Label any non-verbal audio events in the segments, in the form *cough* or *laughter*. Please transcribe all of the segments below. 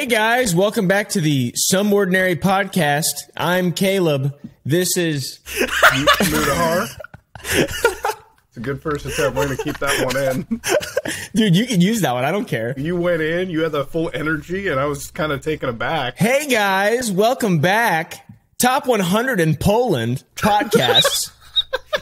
Hey guys, welcome back to the Some Ordinary Podcast. I'm Caleb. This is Mutahar. it's a good first attempt. We're going to keep that one in. *laughs* dude. You can use that one. I don't care. You went in, you had the full energy, and I was kind of taken aback. Hey guys, welcome back. Top 100 in Poland podcasts. *laughs*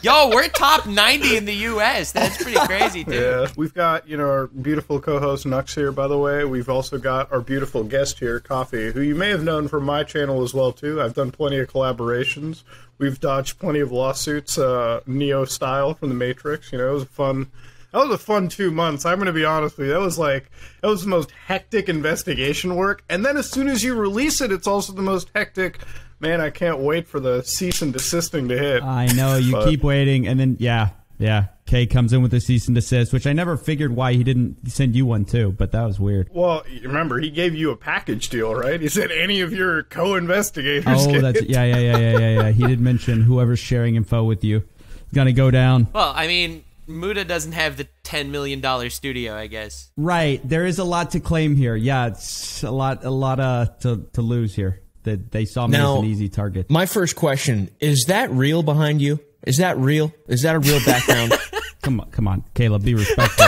Yo, we're top 90 in the U.S. That's pretty crazy, dude. Yeah, we've got you know our beautiful co-host Nux here. By the way, we've also got our beautiful guest here, Coffee, who you may have known from my channel as well too. I've done plenty of collaborations. We've dodged plenty of lawsuits, uh, Neo style from the Matrix. You know, it was a fun. That was a fun two months. I'm going to be honest with you. That was like that was the most hectic investigation work. And then as soon as you release it, it's also the most hectic. Man, I can't wait for the cease and desisting to hit. I know you But- keep waiting, and then yeah, yeah. Kay comes in with a cease and desist, which I never figured why he didn't send you one too, but that was weird. Well, remember he gave you a package deal, right? He said any of your co-investigators. Oh, get that's it. yeah, yeah, yeah, yeah, yeah, yeah. He did mention whoever's sharing info with you is gonna go down. Well, I mean, Muta doesn't have the $10 million studio, I guess. Right, there is a lot to claim here. Yeah, it's a lot, a lot uh, to to lose here. That they saw me Now- as an easy target. My first question is that real behind you? Is that real? Is that a real background? *laughs* Come on, come on, Caleb, be respectful.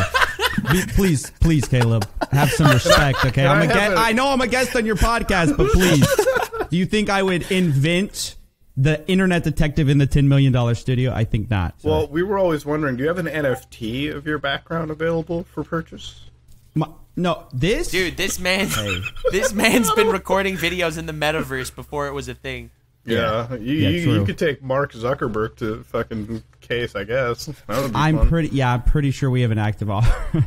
be, please, please, Caleb, have some respect. Okay, I'm I a have guest. a- I know I'm a guest on your podcast, but please, do you think I would invent the internet detective in the ten million dollar studio? I think not. Sorry. Well, we were always wondering, do you have an NFT of your background available for purchase? My- no, this Dude, this man, *laughs* *laughs* this man's *laughs* been recording videos in the metaverse before it was a thing. Yeah, you, Yeah, you, you could take Mark Zuckerberg to fucking case, I guess. That would be I'm fun. pretty. Yeah, I'm pretty sure we have an active offer.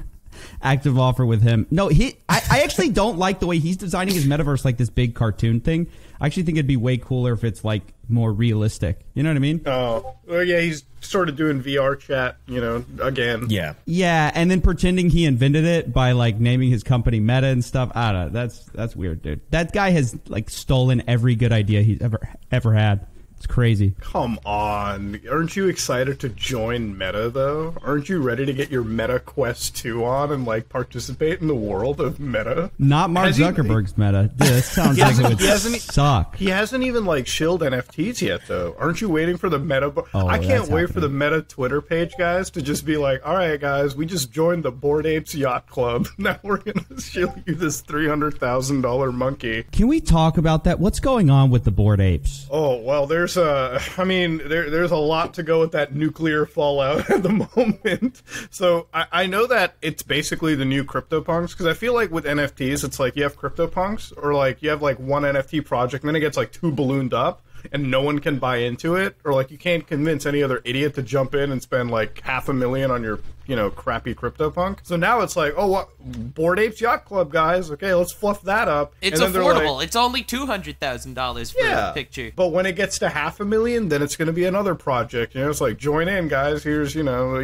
Active offer with him. No, he. I, I actually don't like the way he's designing his metaverse like this big cartoon thing. I actually think it'd be way cooler if it's like more realistic. You know what I mean? Oh, well, yeah, he's sort of doing VR chat, you know, again. yeah. Yeah, and then pretending he invented it by like naming his company Meta and stuff. I don't know. That's that's weird, dude. That guy has like stolen every good idea he's ever ever had. It's crazy. Come on. Aren't you excited to join Meta, though? Aren't you ready to get your Meta Quest 2 on and, like, participate in the world of Meta? Not Mark Has he- Zuckerberg's Meta. Dude, that *laughs* sounds He like it would he hasn't- suck. He hasn't even like shilled NFTs yet, though. Aren't you waiting for the Meta? Oh, I can't that's wait for the. Meta Twitter page, guys, to just be like, "All right, guys, we just joined the Bored Apes Yacht Club. *laughs* Now we're gonna *laughs* shill you this three hundred thousand dollar monkey." Can we talk about that? What's going on with the bored apes? Oh well, there's a. I mean, there, there's a lot to go with that nuclear fallout *laughs* at the moment. So I, I know that it's basically the new CryptoPunks because I feel like with NFTs, it's like you have CryptoPunks or like you have like one NFT project and then it gets like too ballooned up and no one can buy into it or like you can't convince any other idiot to jump in and spend like half a million on your you know crappy CryptoPunk. So now it's like, oh, what Bored Apes Yacht Club guys? Okay, let's fluff that up. It's And then they're like- affordable. it's only $200,000 for yeah. a picture. But when it gets to half a million, then it's going to be another project. You know, it's like join in, guys. Here's you know,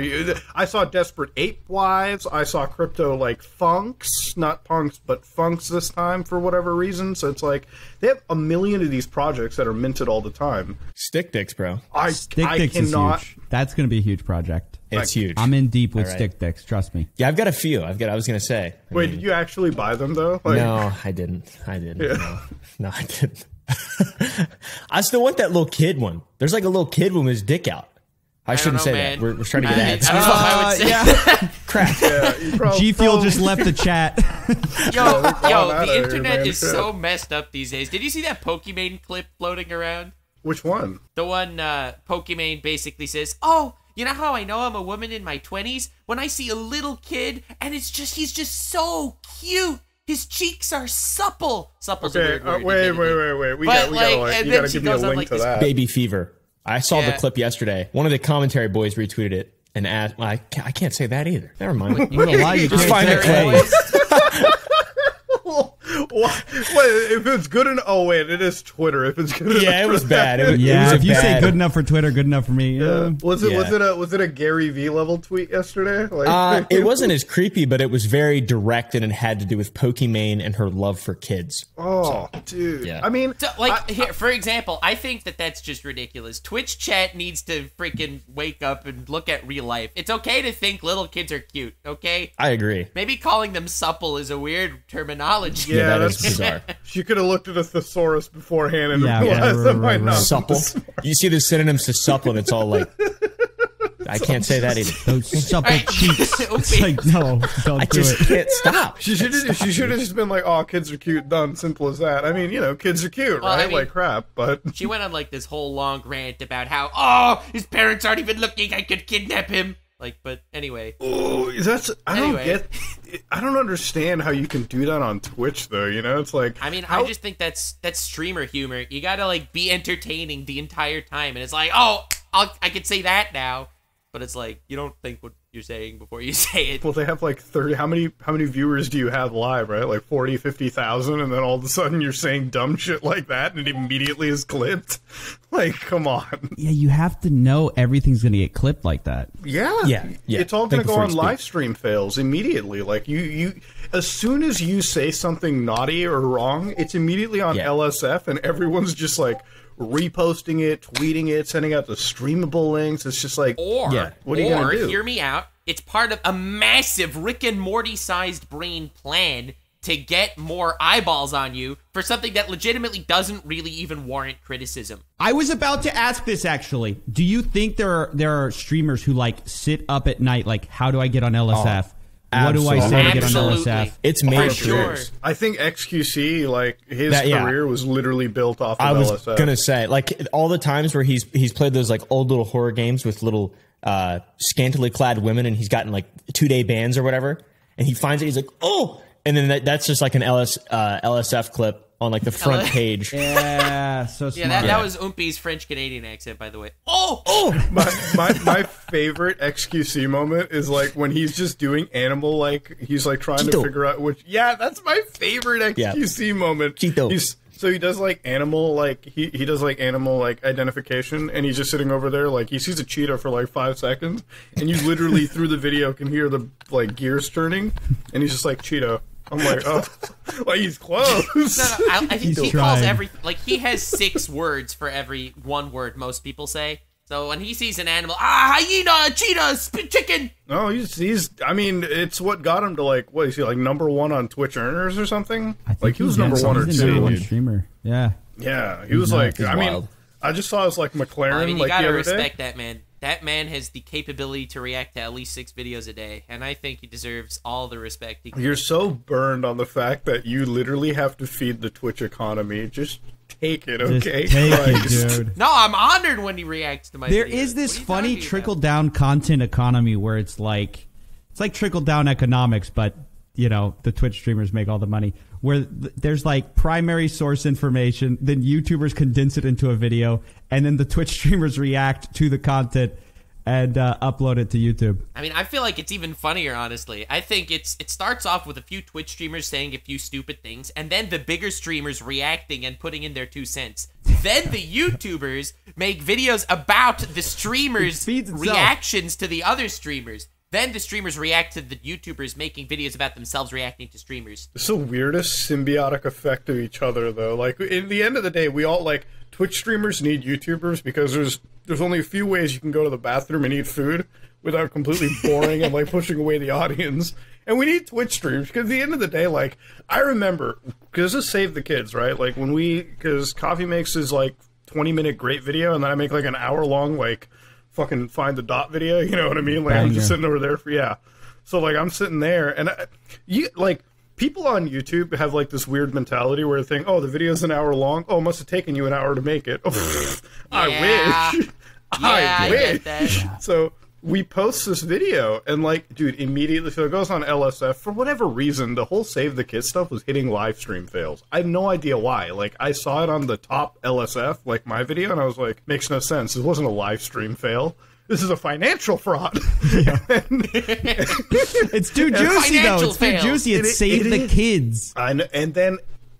I saw Desperate Ape Wives. I saw crypto like funks, not punks, but funks this time for whatever reason. So it's like they have a million of these projects that are minted all the time. Stick dicks, bro. I Stick I dicks cannot. is huge. That's going to be a huge project. It's huge. I'm in deep with All right. stick dicks. Trust me. yeah, I've got a few. I've got. I was gonna say. I Wait, mean, did you actually buy them though? Like, no, I didn't. I didn't. No. no, I didn't. *laughs* I still want that little kid one. There's like a little kid with his dick out. I, I shouldn't don't say know, that. man. We're, we're trying to get I, ads. I don't know if I would say. yeah. *laughs* Crap. Yeah, you *laughs* G Fuel just left the chat. Yo, yo, the internet man. is so messed up these days. Did you see that Pokimane clip floating around? Which one? The one uh, Pokimane basically says, "Oh, you know how I know I'm a woman in my 20s when I see a little kid and it's just he's just so cute. His cheeks are supple. Supple's a Okay, uh, word. wait, wait, wait, wait. We But, got, we like, gotta, like, and you then gotta she give me a goes on, link like, to this that. Baby fever. I saw the clip yesterday. One of the commentary boys retweeted it and asked. Well, I, can't, I can't say that either. Never mind. *laughs* I'm gonna lie, you Just find say the hey. clip. *laughs* *laughs* What? Wait, if it's good enough. Oh wait, it is Twitter. If it's good yeah, it enough was for bad. It was, it Yeah, was a if you say good enough for Twitter, good enough for me. Uh, was it was it a was it a Gary V level tweet yesterday? *laughs* Like, uh, it *laughs* wasn't as creepy, but it was very direct and it had to do with Pokimane and her love for kids. oh, dude. Yeah. I mean, So, like here, for example, I think that that's just ridiculous. Twitch chat needs to freaking wake up and look at real life. It's okay to think little kids are cute. Okay, I agree. maybe calling them supple is a weird terminology. yeah, that that is that's- bizarre. She could have looked at a thesaurus beforehand and Yeah, realized yeah, that right, might right, not supple. You see the synonyms to supple, and it's all like. I *laughs* can't say that either. Those *laughs* supple cheeks. It's like no, don't I do just it. can't stop. She should have. She should have just been like, "Oh, kids are cute." Done. Simple as that. I mean, you know, kids are cute, Well, I right? mean- like crap, but *laughs* She went on like this whole long rant about how, oh, his parents aren't even looking. I could kidnap him. Like, but anyway, oh, that's. I don't get. I don't understand how you can do that on Twitch, though. You know, it's like. I mean, how, I just think that's that's streamer humor. You gotta like be entertaining the entire time, and it's like, oh, I'll, I could say that now, but it's like you don't think what you're saying before you *laughs* say it. Well, they have like 30 how many how many viewers do you have live, right? Like 40, 50,000 and then all of a sudden you're saying dumb shit like that and it immediately is clipped. *laughs* Like, come on. Yeah, you have to know everything's gonna get clipped like that. Yeah. Yeah, yeah. It's all going to go on live stream fails immediately. Like you you as soon as you say something naughty or wrong, it's immediately on Yeah. LSF and everyone's just like reposting it, tweeting it, sending out the streamable links. It's just like Or, Yeah. What are you or gonna do? hear me out. It's part of a massive Rick and Morty sized brain plan to get more eyeballs on you for something that legitimately doesn't really even warrant criticism. I was about to ask this actually. Do you think there are there are streamers who like sit up at night like how do I get on oh, LSF? What do I say to get on Absolutely. LSF? It's For made sure. I think XQC like his That- yeah. career was literally built off of LSF. I was LSF. gonna say, like all the times where he's he's played those like old little horror games with little uh, scantily clad women, and he's gotten like two day bans or whatever, and he finds it, he's like, oh, and then that, that's just like an LS uh, LSF clip on like the front page. *laughs* Yeah, so smart. Yeah, that, that was Oompi's French Canadian accent, by the way. Oh, oh, my, my my favorite XQC moment is like when he's just doing animal like he's like trying to figure out which yeah that's my favorite Yeah. XQC moment. Cheeto. He's so he does like animal like he he does like animal like identification and he's just sitting over there like he sees a cheetah for like five seconds and you literally through the video can hear the like gears turning and he's just like Cheeto. I'm like oh *laughs* like he's close. No, no, I, I think He's he calls every like he has six *laughs* words for every one word most people say. So when he sees an animal, ah, hyena, cheetah, sp- chicken. No, he's he's. I mean, it's what got him to like. What is he like number one on Twitch earners or something? I think like he was number one or he's the number two. one streamer. Yeah. Yeah, he was like. He's I mean. I just saw his like McLaren I mean, you like the gotta other respect day. that man. That man has the capability to react to at least six videos a day, and I think he deserves all the respect. He You're so burned on the fact that you literally have to feed the Twitch economy. Just take it, Just okay? take it, dude. *laughs* No, I'm honored when he reacts to my. There videos. is this What are you funny trickle about? down content economy where it's like it's like trickle down economics, but you know the Twitch streamers make all the money. Where th- there's like primary source information, then YouTubers condense it into a video, and then the Twitch *laughs* streamers react to the content and uh, upload it to YouTube. I mean, I feel like it's even funnier, honestly. I think it's it starts off with a few Twitch streamers saying a few stupid things, and then the bigger streamers reacting and putting in their two cents. Then the *laughs* YouTubers make videos about the streamers' It feeds itself. reactions to the other streamers. Then the streamers react to the YouTubers making videos about themselves reacting to streamers. It's the weirdest symbiotic effect of each other, though. Like in the end of the day, we all like Twitch streamers need YouTubers because there's there's only a few ways you can go to the bathroom and eat food without completely boring and like *laughs* pushing away the audience. And we need Twitch streams because at the end of the day, like I remember because this saved the kids, right? Like when we because Coffee makes his like 20 minute great video, and then I make like an hour long like fucking find the dot video. *laughs* You know what I mean? Like I'm just sitting over there for yeah. So like I'm sitting there, and I, you like people on YouTube have like this weird mentality where they think, "Oh, the video's an hour long. Oh, it must have taken you an hour to make it." *laughs* Yeah. *laughs* I wish. Yeah, I I get wish. that. So we post this video, and like, dude, immediately so it goes on LSF for whatever reason. The whole Save the Kids stuff was hitting live stream fails. I have no idea why. Like, I saw it on the top LSF, like my video, and I was like, makes no sense. It wasn't a live stream fail. This is a financial fraud. *laughs* It's too *laughs* juicy though. Financial It's too fails. juicy. It's It- save it the is. kids. I know, and then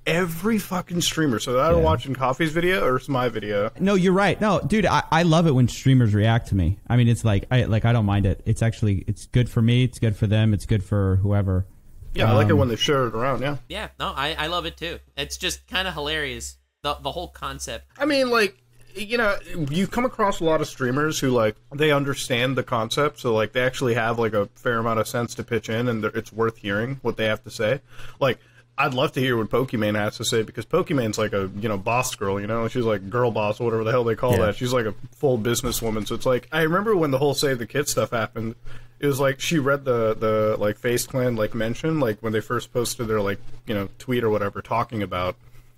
every fucking streamer. So either Yeah. watching Coffee's video or it's my video. No, you're right. No, dude, I, I love it when streamers react to me. I mean, it's like I like I don't mind it. It's actually it's good for me. It's good for them. It's good for whoever. Yeah, I like it Um, when they share it around. Yeah. Yeah, no, I, I love it too. It's just kind of hilarious. The, the whole concept. I mean, like, you know, you come across a lot of streamers who like they understand the concept, so like they actually have like a fair amount of sense to pitch in, and it's worth hearing what they have to say. Like, I'd love to hear what Pokimane has to say because Pokimane's like a you know boss girl, you know, she's like girl boss or whatever the hell they call Yeah. that. She's like a full businesswoman. So it's like I remember when the whole Save the Kid stuff happened. It was like she read the the like FaZe Clan like mention like when they first posted their like you know tweet or whatever talking about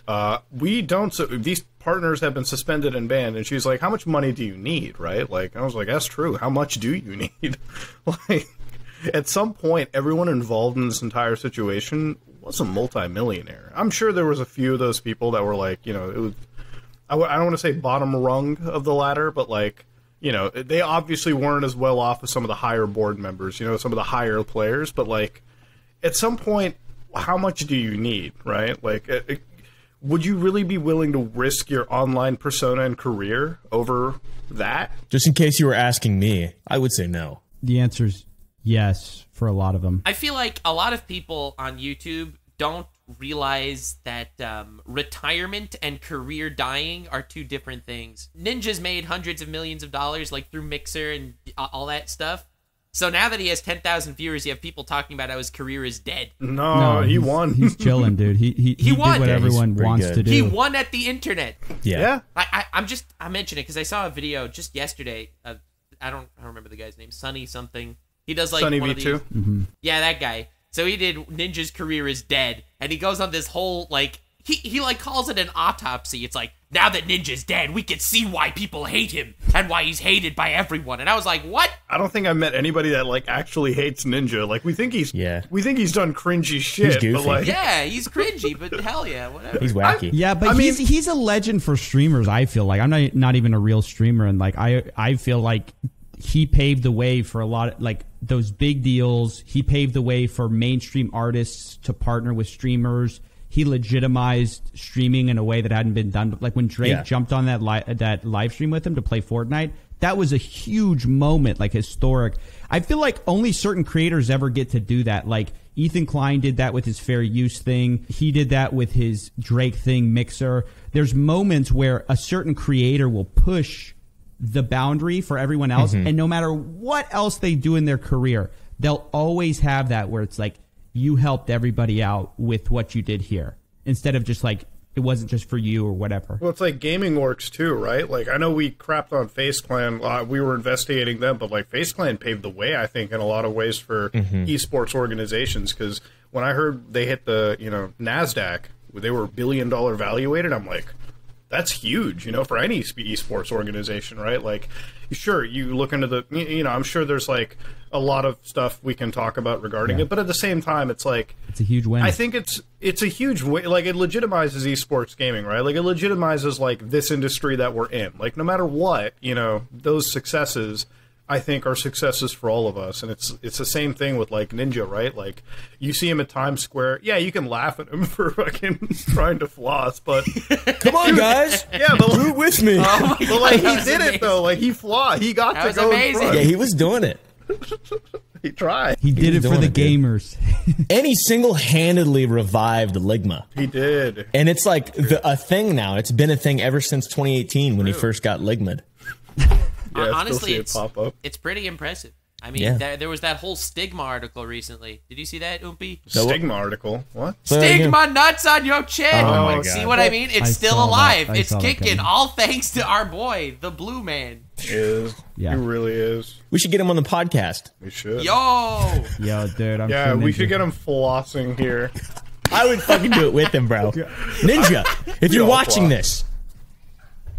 uh, we don't su- these partners have been suspended and banned and she's like how much money do you need right like i was like that's true how much do you *laughs* need *laughs* like at some point everyone involved in this entire situation was a multimillionaire i'm sure there was a few of those people that were like you know it was I w- I don't want to say bottom rung of the ladder, but like, you know, they obviously weren't as well off as some of the higher board members, you know, some of the higher players, but like, at some point, how much do you need, right? Like, it, it- would you really be willing to risk your online persona and career over that? Just in case you were asking me, I would say no. The answer is yes for a lot of them. I feel like a lot of people on YouTube don't realize that um, retirement and career dying are two different things. Ninja's made hundreds of millions of dollars, like through Mixer and all that stuff. So now that he has 10,000 viewers, you have people talking about how his career is dead. No, no he won. He's *laughs* chilling, dude. He he, he, won. did what Yeah, everyone wants good. to do. He won at the internet. Yeah. yeah. I, I I'm just I mentioned it because I saw a video just yesterday. Of, I don't I don't remember the guy's name. Sunny something. He does like Sunny one V2. of these. Mm-hmm. Yeah, that guy. So he did Ninja's career is dead, and he goes on this whole like he he like calls it an autopsy. It's like now that Ninja's dead, we can see why people hate him and why he's hated by everyone. And I was like, what? I don't think I met anybody that like actually hates Ninja. Like we think he's Yeah. we think he's done cringy shit, but goofy. like Yeah, he's cringy, but hell yeah, whatever. He's wacky. Yeah, but I he's mean- he's a legend for streamers. I feel like I'm not not even a real streamer, and like I I feel like he paved the way for a lot of like those big deals. He paved the way for mainstream artists to partner with streamers. He legitimized streaming in a way that hadn't been done. Like when Drake Yeah. jumped on that li- that live stream with him to play Fortnite, that was a huge moment, like historic. I feel like only certain creators ever get to do that. Like Ethan Klein did that with his fair use thing. He did that with his Drake thing, Mixer. There's moments where a certain creator will push the boundary for everyone else, and no matter what else they do in their career, they'll always have that where it's like you helped everybody out with what you did here, instead of just like it wasn't just for you or whatever. Well, it's like gaming works too, right? Like I know we crapped on FaZe Clan. Uh, we were investigating them, but like FaZe Clan paved the way, I think, in a lot of ways for esports organizations. Because when I heard they hit the you know Nasdaq, they were billion dollar valuated. I'm like, that's huge, you know, for any sp- esports organization, right? Like, sure, you look into the, you know, I'm sure there's like a lot of stuff we can talk about regarding it, but at the same time, it's like It's a huge win. I think it's it's a huge way. Like it legitimizes esports gaming, right? Like it legitimizes like this industry that we're in. Like no matter what, you know, those successes I think are successes for all of us. And it's it's the same thing with like Ninja, right? Like you see him at Times Square. Yeah, you can laugh at him *laughs* for fucking trying to floss, but *laughs* Come on, guys. yeah, but, Do it with me. *laughs* Oh my but like he God, that did amazing. it though. Like he flaw. He got That to was go in amazing. front. yeah, he was doing it. He tried. he did was it for the it, gamers. And he single handedly revived Ligma. He did. And it's like the, a thing now. It's been a thing ever since 2018 when he first got Ligma'd. Yeah, I still honestly, see it it's pop up. it's pretty impressive. I mean, Yeah. there, there was that whole stigma article recently. Did you see that, Oompy? No, what- Stigma article. What? Say that again. Stigma nuts on your chin. Oh my See what I mean? It's I still alive. It's kicking. All thanks to our boy, the Blue Man. Is Yeah. he really is? We should get him on the podcast. We should. Yo, Yo, dude, I'm Yeah, we should get him flossing here. I would fucking do it with him, bro. *laughs* Ninja, if you're watching floss. this,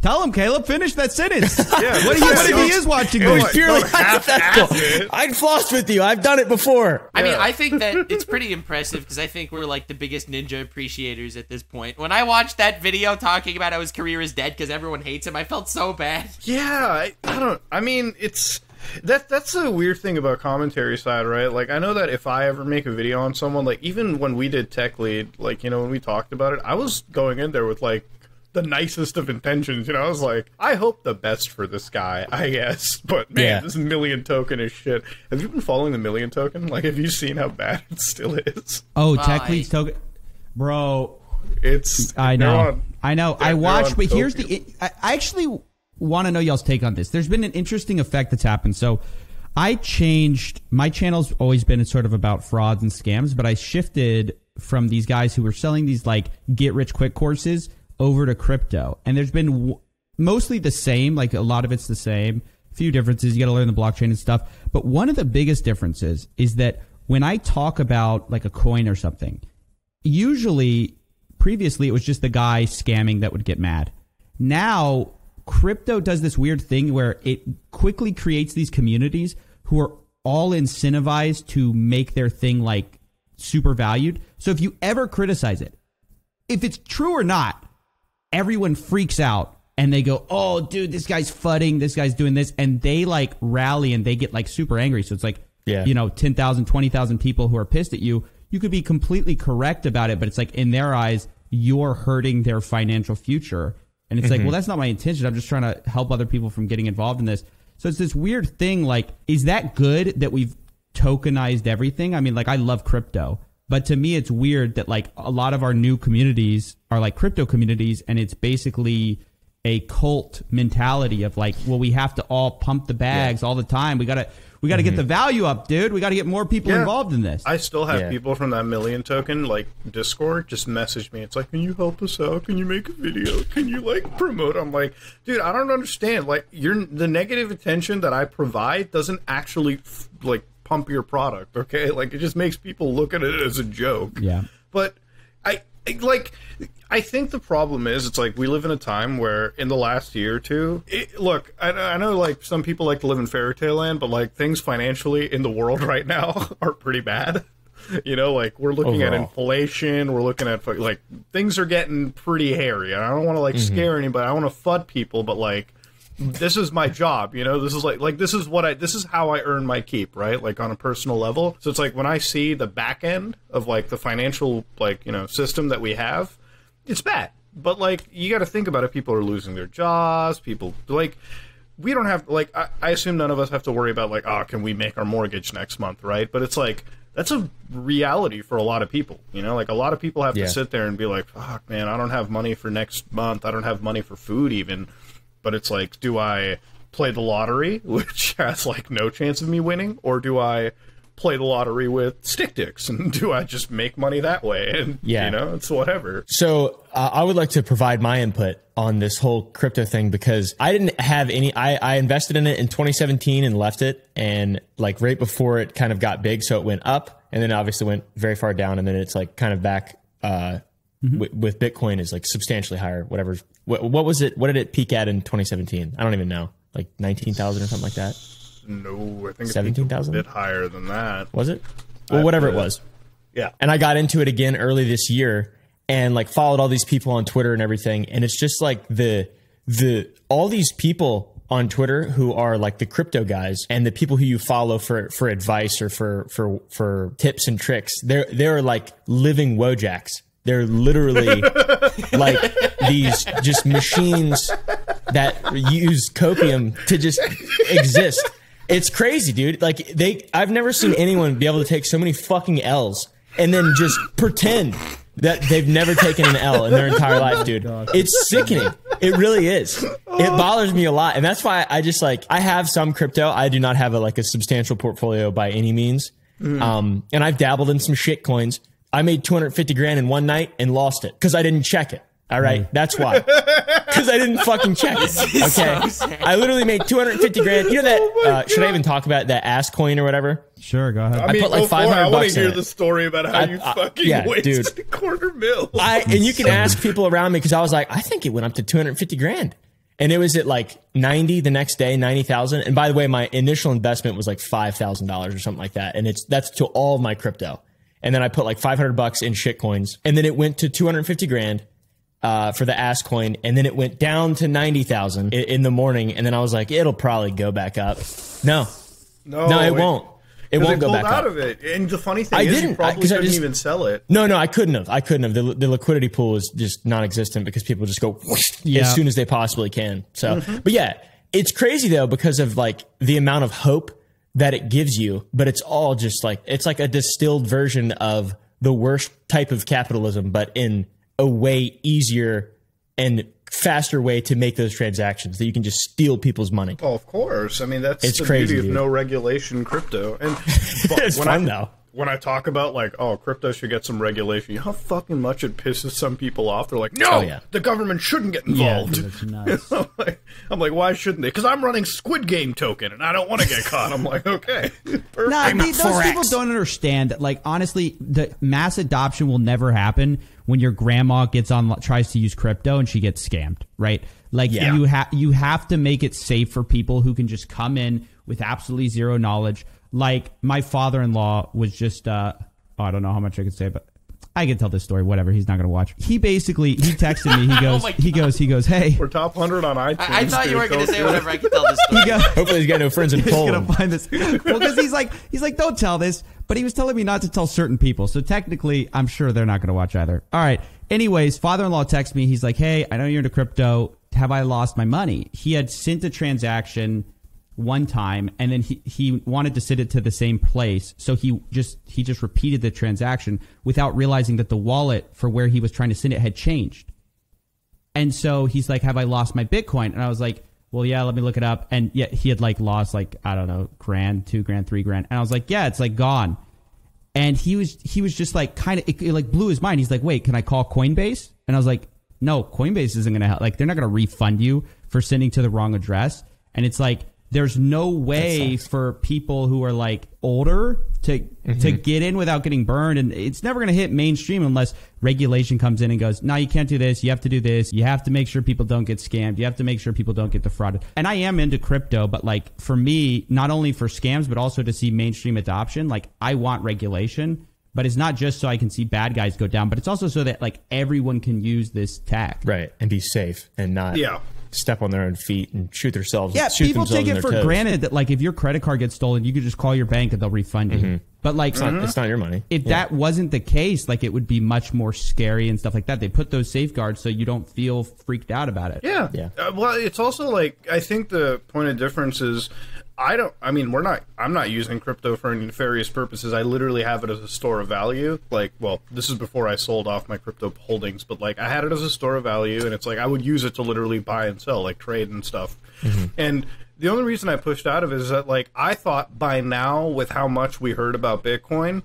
Tell him, Caleb, finish that sentence. *laughs* Yeah, what, do you, what if he is watching it was this? purely don't hypothetical. I'd floss with you. I've done it before. I mean, I think that it's pretty impressive because I think we're like the biggest ninja appreciators at this point. When I watched that video talking about how his career is dead because everyone hates him, I felt so bad. Yeah, I, I don't. I mean, it's that. That's the weird thing about commentary side, right? Like, I know that if I ever make a video on someone, like even when we did Tech Lead, like you know when we talked about it, I was going in there with like the nicest of intentions. You know, I was like, I hope the best for this guy, I guess. *laughs* But man, Yeah. this million token is shit. Have you been following the million token? Like, have you seen how bad *laughs* it still is? Oh, Well, Tech I- Leads token. Bro, It's. I know. on- I know. I watched, on but here's Tokyo. the. I, I actually want to know y'all's take on this. There's been an interesting effect that's happened. So, I changed. My channel's always been sort of about frauds and scams, but I shifted from these guys who were selling these like get rich quick courses over to crypto. And there's been w- mostly the same, like a lot of it's the same. A few differences. You got to learn the blockchain and stuff. But one of the biggest differences is that when I talk about like a coin or something, usually previously it was just the guy scamming that would get mad. Now crypto does this weird thing where it quickly creates these communities who are all incentivized to make their thing like super valued. So if you ever criticize it, if it's true or not, everyone freaks out and they go, "Oh, dude, this guy's fudding, this guy's doing this," and they like rally and they get like super angry. So it's like, Yeah. you know, 10,000, 20,000 people who are pissed at you. You could be completely correct about it, but it's like in their eyes, you're hurting their financial future. And it's like, mm-hmm. well, that's not my intention. I'm just trying to help other people from getting involved in this. So it's this weird thing. Like, is that good that we've tokenized everything? I mean, like, I love crypto, but to me, it's weird that like a lot of our new communities are like crypto communities, and it's basically a cult mentality of like, well, we have to all pump the bags all the time. We gotta, we gotta get mm-hmm. the value up, dude. We gotta get more people Yeah. involved in this. I still have Yeah. people from that million token like Discord just message me. It's like, can you help us out? Can you make a video? Can you like promote? I'm like, dude, I don't understand. Like, you're the negative attention that I provide doesn't actually like pump your product. Okay, like it just makes people look at it as a joke. Yeah. but I I- like. I think the problem is it's like we live in a time where in the last year or two, it, look, I, I know like some people like to live in fairy tale land, but like things financially in the world *laughs* right now are pretty bad. *laughs* You know, like we're looking at inflation, we're looking at like things are getting pretty hairy. And I don't want to like mm-hmm. scare anybody. I want to fud people, but like this is my job you know? This is like like this is what i this is how i earn my keep right? Like on a personal level. So it's like when i see the back end of like the financial like you know system that we have it's bad. But like you got to think about it. People are losing their jobs. People like we don't have like I, I assume none of us have to worry about like oh can we make our mortgage next month right? But it's like that's a reality for a lot of people you know? Like a lot of people have Yeah. to sit there and be like fuck man i don't have money for next month. I don't have money for food even but it's like do i play the lottery *laughs* which has like no chance of me winning or do i play the lottery with stick dicks and do i just make money that way and Yeah. you know it's whatever So uh, I would like to provide my input on this whole crypto thing because I didn't have any. I, I invested in it in 2017 and left it, and like right before it kind of got big, so it went up, and then obviously went very far down, and then it's like kind of back. Uh, Mm-hmm. wi- with Bitcoin is like substantially higher. Whatever. What, what was it? What did it peak at in 2017? I don't even know. Like 19,000 or something like that. no i think it's 17,000? a bit higher than that Was it? Well, whatever it was. yeah and I got into it again early this year and like followed all these people on Twitter and everything and it's just like the the all these people on Twitter who are like the crypto guys and the people who you follow for for advice or for for for tips and tricks they're they're like living wojaks they're literally *laughs* like these just machines that use copium to just exist it's crazy, dude. Like they, I've never seen anyone be able to take so many fucking L's and then just pretend that they've never taken an L in their entire life, dude. It's sickening. It really is. It bothers me a lot, and that's why I just like I have some crypto. I do not have a like a substantial portfolio by any means, um, and I've dabbled in some shit coins. I made 250 grand in one night and lost it because I didn't check it. All right, that's why. *laughs* Because I didn't fucking check it. *laughs* Okay, so. I literally made 250 grand. You know that? Oh uh, should I even talk about that ass coin or whatever? Sure, go ahead. I mean, put, like, go for it. 500 I want to hear the story about how I- you I- fucking yeah, wasted dude. a quarter mil. I and you can ask people around me because I was like, I think it went up to 250 grand, and it was at like 90 the next day, 90,000. And by the way, my initial investment was like five thousand dollars or something like that, and it's that's to all of my crypto. And then I put like 500 bucks in shit coins, and then it went to 250 grand. Uh, for the ass coin, and then it went down to ninety thousand in the morning, and then I was like, it'll probably go back up. No, no, it won't. It won't they go pulled back out up. of it. And the funny thing I is, you didn't, I- probably 'cause I couldn't just- even sell it. No, no, I couldn't have. I couldn't have. The, the liquidity pool is just non-existent because people just go whoosh Yeah. as soon as they possibly can. So, Mm-hmm. but yeah, it's crazy though because of like the amount of hope that it gives you. But it's all just like it's like a distilled version of the worst type of capitalism, but in a way easier and faster way to make those transactions that you can just steal people's money. Oh, of course. I mean, that's It's the crazy, beauty dude. of no regulation crypto. And *laughs* it's when fun I, though. When I talk about like, oh, crypto should get some regulation, you know how fucking much it pisses some people off. They're like, no, Oh, yeah. the government shouldn't get involved. dude, that's *laughs* nuts. I'm, like, I'm like, why shouldn't they? Because I'm running Squid Game token and I don't want to get caught. I'm like, okay, *laughs* perfect. Nah, I'm the- not those Forex. people don't understand that. Like, honestly, the mass adoption will never happen when your grandma gets on, tries to use crypto and she gets scammed, right? Like, Yeah. you have you have to make it safe for people who can just come in with absolutely zero knowledge. Like, my father-in-law was just, uh, oh, I don't know how much I could say, but I can tell this story. Whatever, he's not going to watch. He basically he texted me. He *laughs* goes, my he goes, he goes, hey. We're top hundred on iTunes. I, I thought you were going to say whatever. I could tell this story. *laughs* He goes, Hopefully, he's got no friends in *laughs* He's gonna find this. Well, because he's like, he's like, don't tell this. But he was telling me not to tell certain people. So technically, I'm sure they're not going to watch either. All right. Anyways, father-in-law texts me. He's like, hey, I know you're into crypto. Have I lost my money? He had sent a transaction one time and then he, he wanted to send it to the same place. So he just, he just repeated the transaction without realizing that the wallet for where he was trying to send it had changed. And so he's like, "Have I lost my Bitcoin?" And I was like, "Well, yeah, let me look it up." And yeah, he had like lost like I don't know, grand, two grand, three grand. And I was like, "Yeah, it's like gone." And he was he was just like kind of it, it, like blew his mind. He's like, "Wait, can I call Coinbase?" And I was like, "No, Coinbase isn't going to help. Like, they're not going to refund you for sending to the wrong address." And it's like there's no way for people who are like older to to mm-hmm. get in without getting burned and it's never going to hit mainstream unless regulation comes in and goes no you can't do this. You have to do this. You have to make sure people don't get scammed. You have to make sure people don't get defrauded. And i am into crypto but like for me not only for scams but also to see mainstream adoption like i want regulation but it's not just so i can see bad guys go down but it's also so that like everyone can use this tech. Right, and be safe and not Yeah. Step on their own feet and shoot themselves. Yeah, shoot people themselves take it for toes. granted that like if your credit card gets stolen, you could just call your bank and they'll refund you. But like It's not, it's not your money. if Yeah. that wasn't the case, like it would be much more scary and stuff like that. They put those safeguards so you don't feel freaked out about it. Yeah. Yeah. Uh, well, it's also like I think the point of difference is I don't. I mean, we're not. I'm not using crypto for any nefarious purposes. I literally have it as a store of value. Like, well, this is before I sold off my crypto holdings, but like I had it as a store of value, and it's like I would use it to literally buy and sell, like trade and stuff. Mm-hmm. And the only reason I pushed out of it is that like I thought by now, with how much we heard about Bitcoin,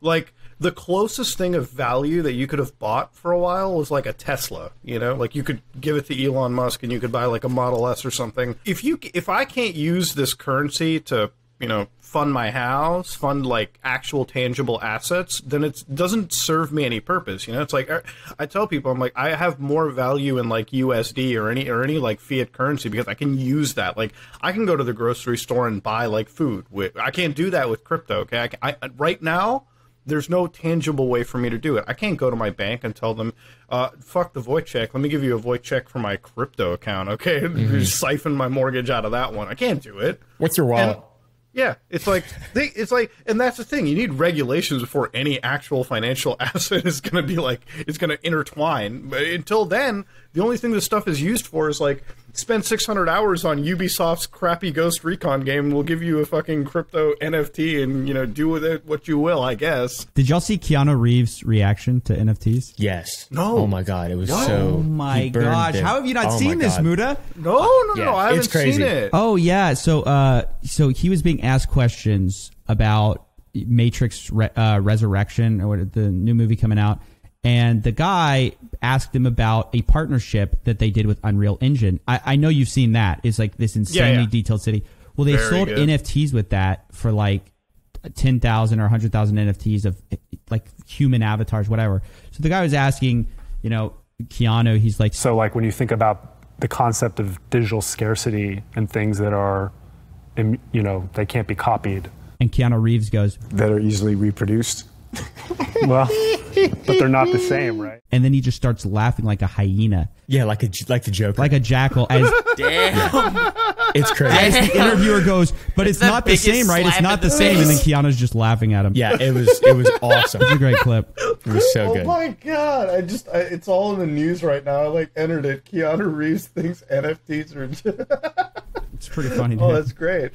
like the closest thing of value that you could have bought for a while was like a Tesla, you know? Like you could give it to Elon Musk and you could buy like a Model S or something. If you if I can't use this currency to, you know, fund my house, fund like actual tangible assets, then it doesn't serve me any purpose, you know? It's like er, I tell people I'm like I have more value in like USD or any or any like fiat currency because I can use that. Like I can go to the grocery store and buy like food. I can't do that with crypto, okay? I, I right now there's no tangible way for me to do it. I can't go to my bank and tell them, uh, "Fuck the void check. Let me give you a void check for my crypto account." Okay, *laughs* siphon my mortgage out of that one. I can't do it. What's your wallet? And- yeah, it's like *laughs* they, it's like, and that's the thing. You need regulations before any actual financial *laughs* asset is going to be like it's going to intertwine. But until then, the only thing this stuff is used for is like spend 600 hours on Ubisoft's crappy Ghost Recon game. We'll give you a fucking crypto NFT and you know do with it what you will. I guess. Did y'all see Keanu Reeves' reaction to NFTs? yes. No. Oh my god, it was so. Oh my he gosh! them. How have you not Oh seen this, Muta? No, no, Yeah, no. I haven't it's crazy. seen it. Oh yeah, so uh, so he was being asked questions about Matrix Re- uh, Resurrection or what- the new movie coming out, and the guy asked him about a partnership that they did with Unreal Engine. I, I know you've seen that. It's like this insanely yeah. detailed city. Well, they Very sold good. NFTs with that for like ten thousand or hundred thousand NFTs of like human avatars, whatever. So the guy was asking, you know, Keanu. He's like, So, like when you think about the concept of digital scarcity and things that are, you know, they can't be copied. and Keanu Reeves goes, that are easily reproduced. *laughs* Well, but they're not the same, right? and then he just starts laughing like a hyena. Yeah, like a j- like the Joker. like a jackal as *laughs* Damn. it's crazy. As the interviewer goes, but it's, the not the same, right? It's not the the same. And then face. Keanu's just laughing at him. yeah, it was it was awesome. It's a great clip. It was so Oh good. Oh my god! I just, I, it's all in the news right now. I like entered it. Keanu Reeves thinks NFTs are. *laughs* It's pretty funny. oh, dude. that's great.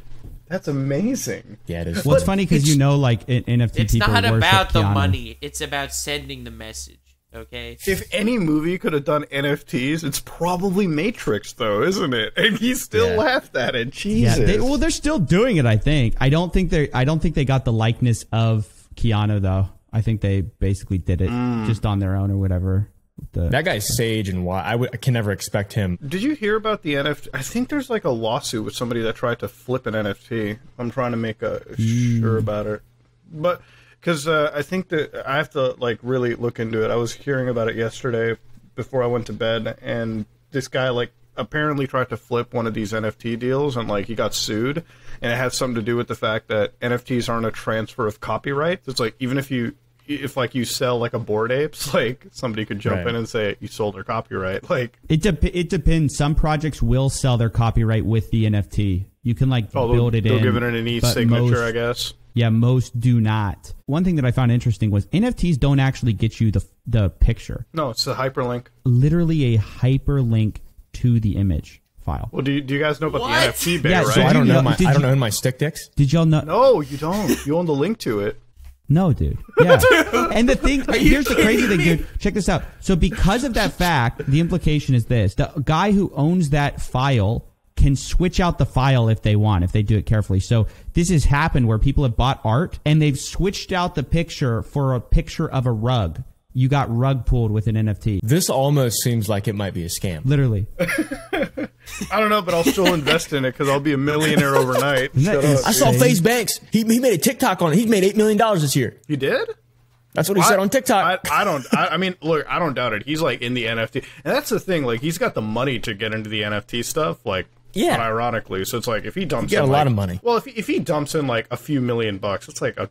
That's amazing. Yeah, it is. well, it's funny because you know, like in- NFT It's people not worship about the Keanu. money. It's about sending the message. Okay. If any movie could have done NFTs, it's probably Matrix, though, isn't it? And he still Yeah. laughed at it. Yeah, Jesus. they, well, they're still doing it. I think. I don't think they. I don't think they got the likeness of Keanu though. I think they basically did it Mm. just on their own or whatever. The, That guy's sage and why I can never expect him. Did you hear about the NFT? I think there's like a lawsuit with somebody that tried to flip an NFT. I'm trying to make a sure about it, but because uh, I think that I have to like really look into it. I was hearing about it yesterday before I went to bed, and this guy like apparently tried to flip one of these NFT deals, and like he got sued, and it has something to do with the fact that NFTs aren't a transfer of copyright. It's like even if you if like you sell like a bored apes, *laughs* like somebody could jump Right. in and say you sold their copyright, *laughs* like. it dep it depends. Some projects will sell their copyright with the NFT. You can like Oh, build it they'll in. give it an e signature, most- I guess. Yeah, most do not. One thing that I found interesting was NFTs don't actually get you the the picture. No, it's a hyperlink. Literally a hyperlink to the image file. Well, do you, do you guys know about What? the NFT bit, Yeah, right? so I don't you know know- my I don't you- know my stick dicks. Did y'all know? no, you don't. You own the link to it. No, dude. Yeah. *laughs* and the thing, here's the crazy thing, dude. Check this out. So, because of that fact, the implication is this: the guy who owns that file can switch out the file if they want, if they do it carefully. So, this has happened where people have bought art and they've switched out the picture for a picture of a rug. You got rug pulled with an NFT. This almost seems like it might be a scam. Literally. *laughs* I don't know, but I'll still invest in it because I'll be a millionaire overnight. Isn't that Shut up. I saw Insane. FaZe Banks. He, he made a TikTok on it. He made eight million dollars this year. You did? That's what he said on TikTok. I, I don't. I, I mean, look, I don't doubt it. He's like in the NFT, and that's the thing. Like, he's got the money to get into the NFT stuff. Like, Yeah. ironically, so it's like if he dumps You get in a lot like- of money. Well, if he, if he dumps in like a few million bucks, it's like a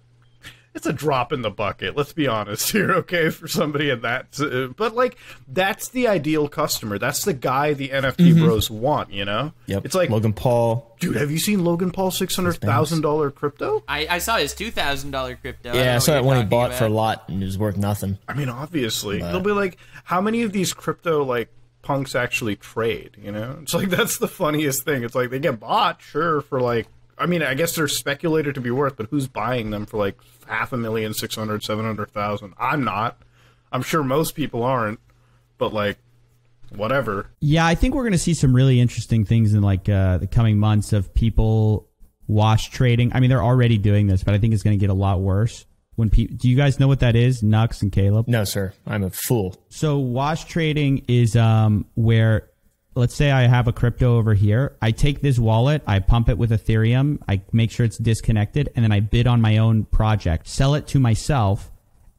it's a drop in the bucket. Let's be honest here, *laughs* okay? For somebody in that, uh, but like that's the ideal customer. That's the guy the NFT bros want. You know? Mm-hmm. yep. It's like, Logan Paul. dude, have you seen Logan Paul six hundred thousand dollar crypto? I, I saw his two thousand dollar crypto. Yeah, I what saw you're that one he bought about. for a lot and it was worth nothing. I mean, obviously, they'll be like, how many of these crypto like punks actually trade? You know, it's like *laughs* that's the funniest thing. It's like they get bought, sure, for like. I mean, I guess they're speculated to be worth, but who's buying them for like half a million, six hundred, seven hundred thousand? I'm not. I'm sure most people aren't, but like, whatever. Yeah, I think we're going to see some really interesting things in like uh, the coming months of people wash trading. I mean, they're already doing this, but I think it's going to get a lot worse. When pe- do you guys know what that is, Nux and Caleb? No, sir. I'm a fool. So wash trading is um, where, let's say I have a crypto over here. I take this wallet, I pump it with Ethereum, I make sure it's disconnected, and then I bid on my own project, sell it to myself,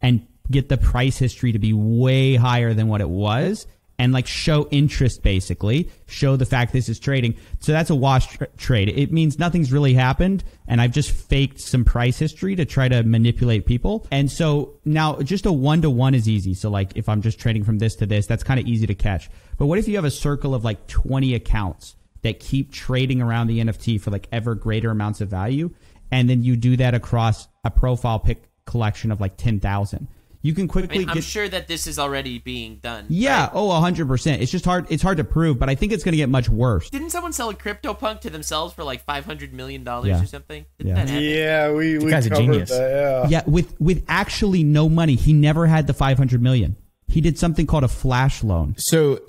and get the price history to be way higher than what it was. And like show interest, basically show the fact this is trading. So that's a wash tr- trade. It means nothing's really happened, and I've just faked some price history to try to manipulate people. And so now just a one to one is easy. So like if I'm just trading from this to this, that's kind of easy to catch. But what if you have a circle of like 20 accounts that keep trading around the NFT for like ever greater amounts of value, and then you do that across a profile pick collection of like 10,000? You can I quickly mean, I'm get sure that this is already being done. yeah, right? Oh, hundred percent. It's just hard. It's hard to prove, but I think it's going to get much worse. Didn't someone sell a CryptoPunk to themselves for like five hundred million dollars Yeah. or something? Didn't Yeah. that? Yeah, we we guy's a covered genius. that. Yeah. Yeah, with with actually no money, he never had the five hundred million. He did something called a flash loan. So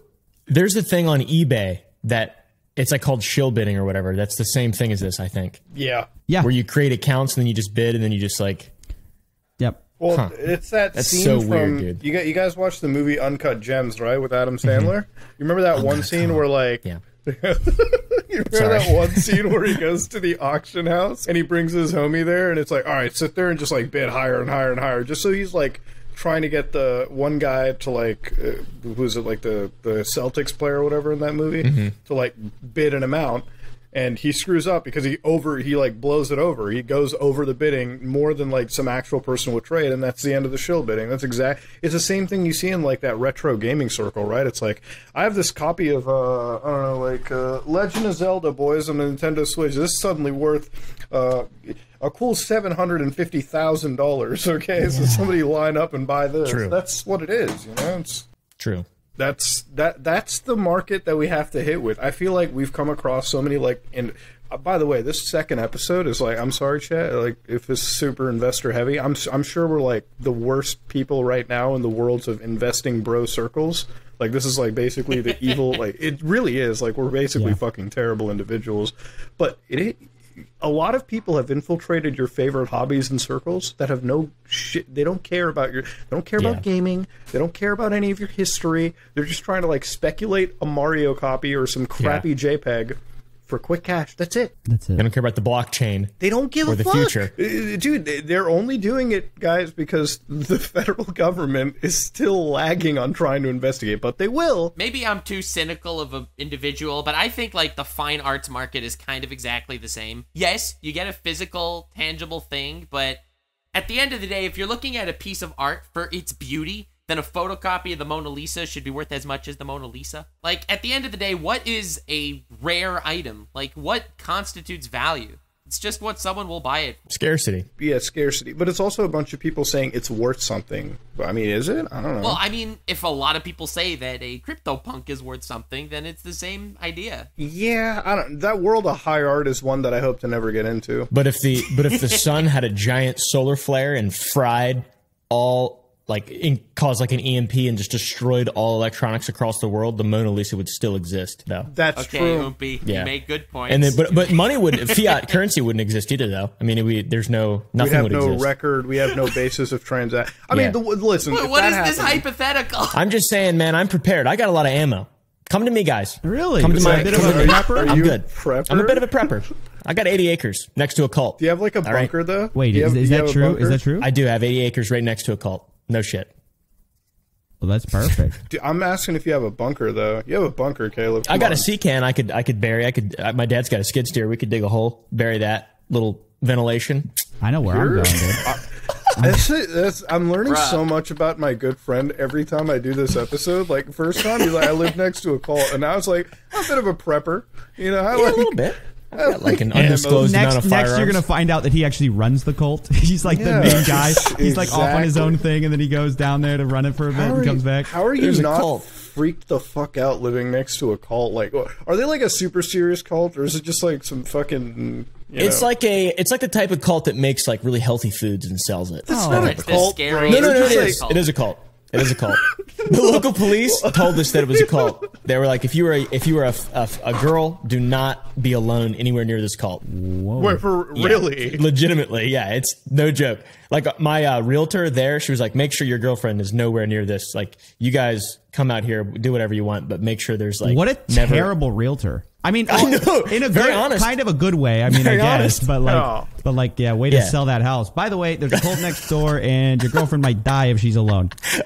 there's a thing on eBay that it's like called shill bidding or whatever. That's the same thing as this, I think. Yeah. Yeah. Where you create accounts and then you just bid and then you just like Yep. Well, Huh. it's that That's scene so from weird, dude. you got you guys watched the movie Uncut Gems, right? With Adam mm-hmm. Sandler. You remember that one scene where like yeah. *laughs* you remember Sorry. that one scene where he *laughs* goes to the auction house and he brings his homie there and it's like, all right, sit there and just like bid higher and higher and higher, just so he's like trying to get the one guy to like uh, who is it like the the Celtics player or whatever in that movie Mm-hmm. to like bid an amount and he screws up because he over he like blows it over. He goes over the bidding more than like some actual person would trade and that's the end of the shill bidding. That's exact it's the same thing you see in like that retro gaming circle right? It's like i have this copy of uh i don't know like uh, legend of zelda boys on the nintendo switch. This is suddenly worth uh a cool seven hundred and fifty thousand dollars. Okay, so somebody line up and buy this. True. That's what it is. You know, it's True. that's that that's the market that we have to hit with. I feel like we've come across so many like and uh, by the way, this second episode is like I'm sorry, chat. Like if it's super investor heavy, I'm I'm sure we're like the worst people right now in the worlds of investing bro circles. Like this is like basically the *laughs* evil. Like it really is. Like we're basically Yeah. fucking terrible individuals. But it a lot of people have infiltrated your favorite hobbies and circles that have no shit. They don't care about your. They don't care Yeah. about gaming. They don't care about any of your history. They're just trying to like speculate a Mario copy or some crappy JPEG for quick cash. That's it. That's They it. don't care about the blockchain. They don't give Or a the fuck. future. Uh, Dude, they're only doing it, guys, because the *laughs* federal government is still lagging on trying to investigate, but they will. maybe I'm too cynical of an individual, but I think like the fine arts market is kind of exactly the same. Yes, you get a physical, tangible thing, but at the end of the day, if you're looking at a piece of art for its beauty, then a photocopy of the Mona Lisa should be worth as much as the Mona Lisa. Like at the end of the day, what is a rare item? Like what constitutes value? It's just what someone will buy it. Scarcity. Yeah, scarcity. But it's also a bunch of people saying it's worth something. I mean, is it? I don't know. Well, I mean, if a lot of people say that a CryptoPunk is worth something, then it's the same idea. yeah, I don't. That world of high art is one that I hope to never get into. But if the but if the *laughs* sun had a giant solar flare and fried all like in, caused like an EMP and just destroyed all electronics across the world, the Mona Lisa would still exist though. That's Okay, true. Oompy, Yeah. you make good points. And then but but money would *laughs* fiat currency wouldn't exist either though. I mean we there's no nothing. We have would no exist. record. We have no basis of transaction. I Yeah. mean, the, listen. What- if what that is this hypothetical? *laughs* I'm just saying, man, I'm prepared. I got a lot of ammo. Come to me, guys. Really? Come to my bit of a prepper? I'm good. prepper? I'm a bit of a prepper. I got 80 acres next to a cult. Do you have like a All right. bunker though? Wait, is, have- is that true? Is that true? I do have 80 acres right next to a cult. No shit. well, that's perfect. *laughs* Dude, I'm asking if you have a bunker though. You have a bunker, Caleb. I got on. a sea can. I could I could bury. I could. Uh, my dad's got a skid steer. We could dig a hole, bury that little ventilation. I know where I'm going, dude. That's it, that's, I'm learning Bruh. so much about my good friend every time I do this episode. Like first time, he's like, "I live next to a cult," and now it's like I'm a bit of a prepper. You know, I Yeah, like, a little bit. I got like an *laughs* Yeah, undisclosed amount Next, of next you're gonna find out that he actually runs the cult. *laughs* He's like Yeah. the main guy. *laughs* He's like off on his own thing, and then he goes down there to run it for a bit How and are comes you, back. How are you There's not cult. freaked the fuck out living next to a cult? Like, are they like a super serious cult, or is it just like some fucking? You It's know- like a it's like the type of cult that makes like really healthy foods and sells it. It's oh. not a cult, scary- bro. No, no, no, They're it just is. like- It is a cult. It is a cult. the local police told us that it was a cult. They were like, if you were a, if you were a, a, a girl, do not be alone anywhere near this cult. Wait, for really? Legitimately, yeah, it's no joke. Like my uh, realtor there, she was like, make sure your girlfriend is nowhere near this. Like, you guys come out here, do whatever you want, but make sure there's like What a never- terrible realtor. I mean, *laughs* I know. in a Very good, honest. kind of a good way. I mean, Very I guess, honest. but like, Oh. but like, yeah, way to Yeah. sell that house. By the way, there's a cult next door, and your girlfriend might die if she's alone. *laughs*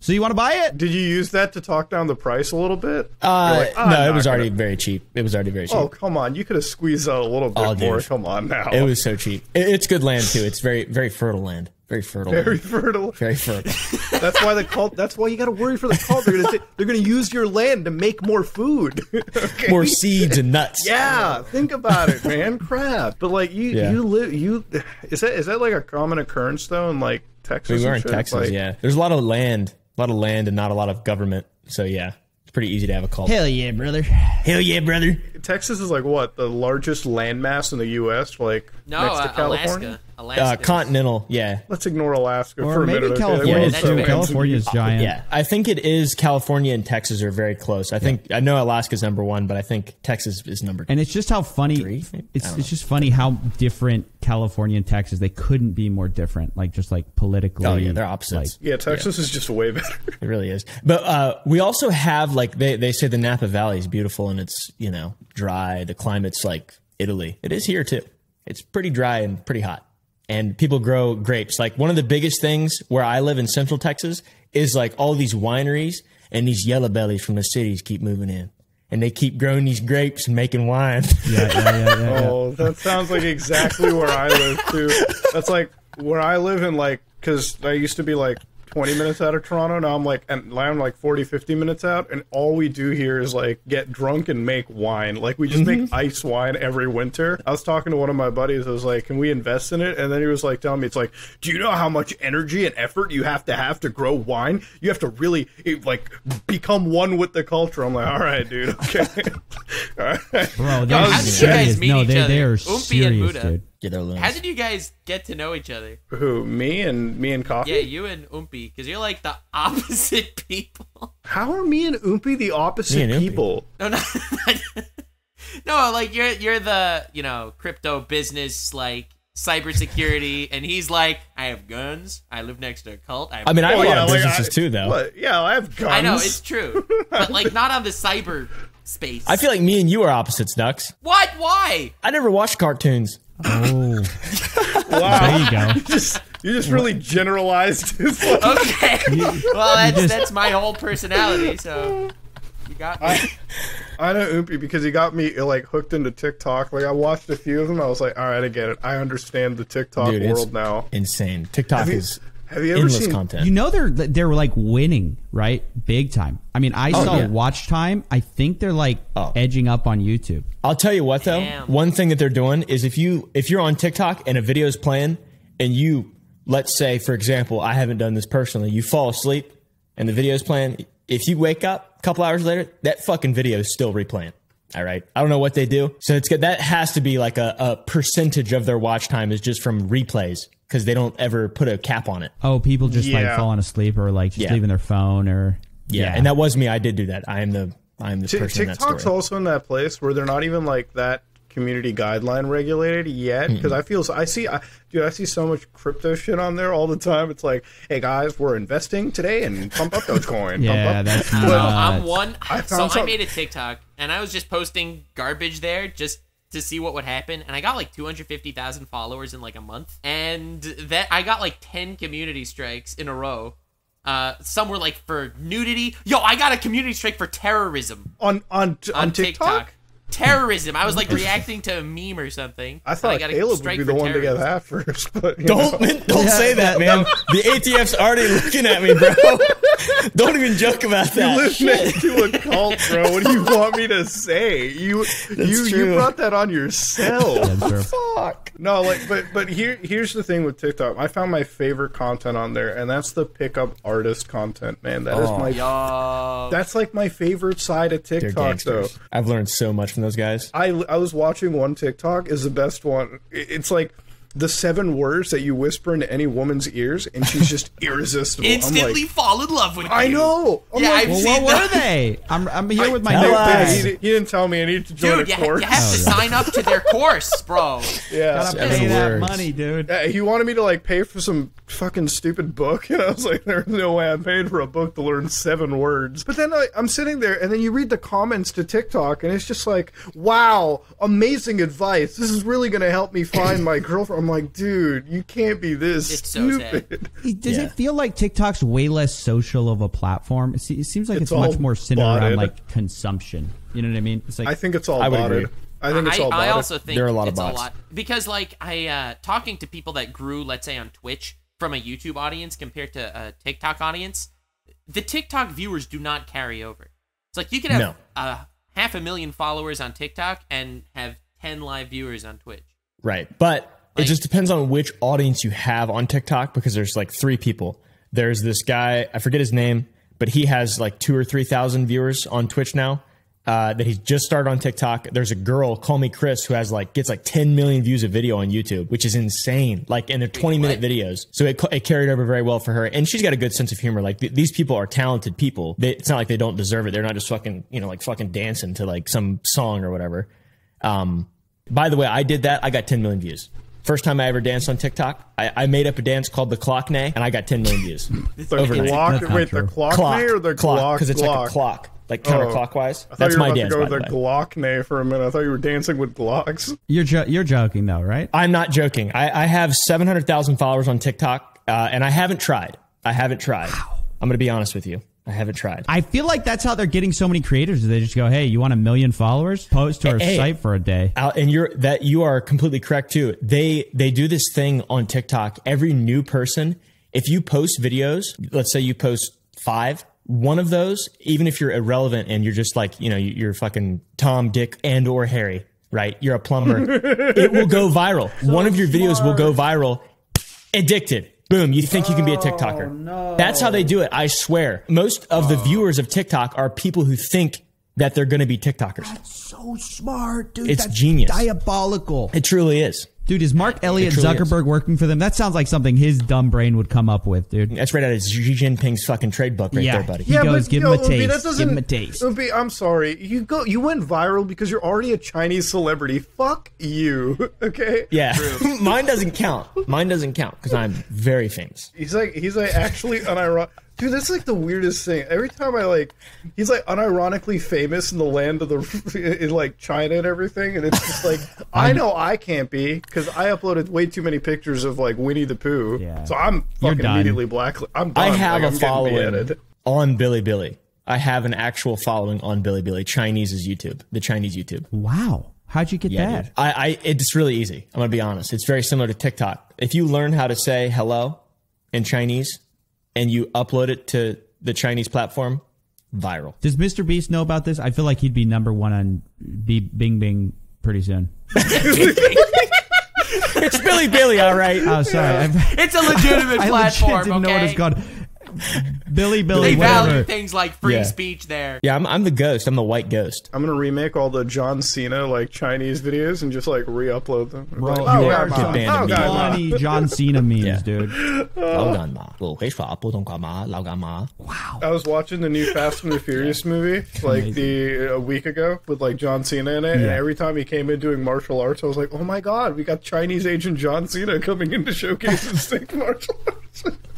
So you want to buy it? Did you use that to talk down the price a little bit? Uh, like, "I'm no, it not was gonna-" already very cheap. It was already very cheap. Oh come on! You could have squeezed out a little bit Oh, more. dude. Come on now. It was so cheap. It's good land too. It's very very fertile land. Very fertile. very land. fertile. very fertile. *laughs* That's why the cult. That's why you got to worry for the cult. They're gonna ta- they're gonna use your land to make more food. *laughs* okay? More seeds and nuts. Yeah, think about it, man. Crap. But like you, Yeah. you live. You is that is that like a common occurrence though in like Texas? We were in shit? Texas. Like, yeah, there's a lot of land, a lot of land, and not a lot of government. So yeah, it's pretty easy to have a cult. Hell yeah, brother. Hell yeah, brother. Texas is like what the largest landmass in the U.S. Like no, next to uh, California. Alaska. Alaska. Uh, continental. Yeah. Let's ignore Alaska Or for a maybe minute. okay? California Yeah, We're so true. California's giant. Yeah, I think it is California and Texas are very close. I think I know Alaska's number one, but I think Texas is number two. And it's just how funny. Three? I It's don't it's just funny how different California and Texas. They couldn't be more different. Like just like politically. Oh yeah, they're opposites. Yeah, Texas is just way better. *laughs* It really is. But uh, we also have like they, they say the Napa Valley is beautiful and it's you know dry. The climate's like Italy. It is here too. It's pretty dry and pretty hot. And people grow grapes. Like one of the biggest things where I live in Central Texas is like all these wineries and these yellow bellies from the cities keep moving in. And they keep growing these grapes and making wine. *laughs* Yeah, yeah, yeah, yeah, yeah. Oh, that sounds like exactly where I live too. That's like where I live in like because I used to be like 20 minutes out of Toronto. Now I'm like and now I'm like 40, 50 minutes out, and all we do here is like get drunk and make wine. Like we just make mm-hmm. ice wine every winter. I was talking to one of my buddies. I was like, "Can we invest in it?" And then he was like telling me, "It's like, do you know how much energy and effort you have to have to grow wine? You have to really it, like become one with the culture." I'm like, "All right, dude. Okay, *laughs* all right." Bro, How they're did you serious. guys meet no, each they, other? they are Oompy serious, dude. Yeah, they're loons. How did you guys get to know each other? Who? Me and me and coffee. Yeah, you and Oompy, because you're like the *laughs* opposite people. How are me and Oompy the opposite Oompy. people? No, no, *laughs* No, like you're you're the you know crypto business like cybersecurity, and he's like, I have guns. I live next to a cult. I, have I mean, I have Well, a lot yeah, of like, businesses I- too, though. What? Yeah, I have guns. I know it's true, *laughs* but like not on the cyber space. I feel like me and you are opposites, Nux. what? Why? I never watched cartoons. Oh, wow. there you go. You just you just really generalized his *laughs* like, Okay. *laughs* well, that's just- that's my whole personality. So you got me. I know Oompy because he got me like hooked into TikTok. Like I watched a few of them. I was like, all right, I get it. I understand the TikTok Dude, it's world now. insane. TikTok Have you- is have you ever endless seen- content. You know they're they're like winning, right? Big time. I mean, I oh, saw yeah. watch time. I think they're like Oh. edging up on YouTube. I'll tell you what though. Damn. One thing that they're doing is if you if you're on TikTok and a video is playing and you let's say for example, I haven't done this personally, you fall asleep and the video is playing, if you wake up a couple hours later, that fucking video is still replaying. All right. I don't know what they do. So it's good. That has to be like a, a percentage of their watch time is just from replays because they don't ever put a cap on it. Oh, people just like falling asleep or like just Yeah. leaving their phone or Yeah. And that was me. I did do that. I am the I am the Ti- person in that TikTok's story. also in that place where they're not even like that community guideline regulated yet. Mm-hmm. Because I feel I see, I, dude, I see so much crypto shit on there all the time. It's like, hey guys, we're investing today and pump up Dogecoin. Yeah, pump up. that's No, nuts. I'm one. I so found I made a TikTok and I was just posting garbage there just to see what would happen, and I got like 250,000 followers in like a month, and that I got like 10 community strikes in a row. Uh, some were like for nudity. Yo, I got a community strike for terrorism on on on, on TikTok. TikTok. Terrorism. I was like *laughs* reacting to a meme or something. I and thought got a Caleb would strike be the for one to get that first, but Don't know. don't say that, *laughs* man. The ATF's already looking at me, bro. *laughs* don't even joke about that. live next to a cult, bro. What do you want me to say? You you you true. brought that on yourself. That's true. Fuck. No, like, but but here here's the thing with TikTok. I found my favorite content on there, and that's the pickup artist content. Man, that is Oh. my Yo. that's like my favorite side of TikTok. Though. I've learned so much from those guys. I I was watching one TikTok is the best one. It's like the seven words that you whisper into any woman's ears, and she's just *laughs* irresistible. Instantly I'm like, fall in love with you. I know. I'm Yeah, like, I've Well, seen what were they? I'm, I'm here with my Tell notepad. he, didn't- he didn't tell me. I need to join Dude, you, a course. you have to oh, sign up to their course, bro. *laughs* yeah. Gotta Seven pay that words. money, dude. Yeah, he wanted me to like pay for some fucking stupid book, *laughs* and I was like, "There's no way I'm paying for a book to learn seven words." But then I, I'm sitting there, and then you read the comments to TikTok, and it's just like, "Wow, amazing advice! This is really gonna help me find my girlfriend." I'm like, "Dude, you can't be this It's so stupid." *laughs* Does Yeah. it feel like TikTok's way less social of a platform? It seems like It's it's, much more centered around botted. like consumption. You know what I mean? It's like I think it's all I botted. agree. I think it's I, all I botted. also think There are a lot of it's bots. a lot because like I uh talking to people that grew let's say on Twitch from a YouTube audience compared to a TikTok audience, the TikTok viewers do not carry over. It's like you can have No. uh, half a million followers on TikTok and have 10 live viewers on Twitch. Right. But Like- it just depends on which audience you have on TikTok because there's like three people. There's this guy, I forget his name, but he has like two or 3,000 viewers on Twitch now. Uh, that he's just started on TikTok. There's a girl, call me Chris, who has like gets like 10 million views a video on YouTube, which is insane. Like, and they're 20 minute videos, so it, it carried over very well for her. And she's got a good sense of humor. Like th- these people are talented people. They, it's not like they don't deserve it. They're not just fucking you know like fucking dancing to like some song or whatever. Um, by the way, I did that. I got 10 million views. First time I ever danced on TikTok, I, I made up a dance called the Clock Nay, and I got 10 million views. *laughs* the overnight. clock. That's Wait, the clock, clock, nay or the clock, because it's like a clock, like counterclockwise. Oh. counterclockwise. I thought you were my about dance. to go with the the. Glock nay for a minute. I thought you were dancing with Glocks. you're jo- you're joking though, right? I'm not joking. I, I have 700,000 followers on TikTok, uh, and I haven't tried. I haven't tried. I'm going to be honest with you. I haven't tried. I feel like that's how they're getting so many creators. They just go, "Hey, you want a million followers? Post to our Hey. site for a day." Uh, and you're that you are completely correct too they they do this thing on tiktok every new person if you post videos let's say you post five one of those even if you're irrelevant and you're just like you know you're fucking tom dick and or harry right you're a plumber *laughs* it will go viral one of your videos will go viral addicted boom you think you can be a tiktoker oh, no. that's how they do it i swear most of the viewers of tiktok are people who think that they're going to be tiktokers That's So smart, dude. It's genius. Diabolical. it truly is Dude, is Mark Elliott truly is. Zuckerberg working for them? That sounds like something his dumb brain would come up with, dude. That's right out of Xi Jinping's fucking trade book right Yeah. there, buddy. He goes, give him a Oopie, taste. that Give doesn't- him a taste. Oopie, I'm sorry. You go. You went viral because you're already a Chinese celebrity. Fuck you. *laughs* Okay. Yeah, *laughs* mine doesn't count. Mine doesn't count because I'm very famous. He's like he's like actually unironic. Dude, that's like the weirdest thing. Every time I like, he's like unironically famous in the land of the *laughs* in like China and everything, and it's just like *laughs* I know I can't be because I uploaded way too many pictures of like Winnie the Pooh. Yeah. So I'm fucking done. immediately black. I'm done. I have Like, a I'm following on Bilibili. I have an actual following on Bilibili Chinese is YouTube, the Chinese YouTube. Wow. How'd you get Yeah, that? dude. I, I it's really easy. I'm gonna be honest. It's very similar to TikTok. If you learn how to say hello in Chinese and you upload it to the Chinese platform, viral. Does Mr. Beast know about this? I feel like he'd be number one on B- Bing Bing pretty soon. *laughs* it's Bilibili, all right. Oh, sorry. I, It's a legitimate I legit platform. didn't know what okay? it's called. *laughs* Billy, Billy. They whatever. value things like free yeah. speech there. Yeah, I'm, I'm the ghost. I'm the white ghost. I'm gonna remake all the John Cena like Chinese videos and just like re-upload them. Bro, oh, you are just banned oh, funny John Cena memes, dude. Wow. I was watching the new Fast and the Furious movie like the a week ago with like John Cena in it, yeah. and every time he came in doing martial arts, I was like, oh my god, we got Chinese agent John Cena coming in to showcase his *laughs* sick martial arts. *laughs*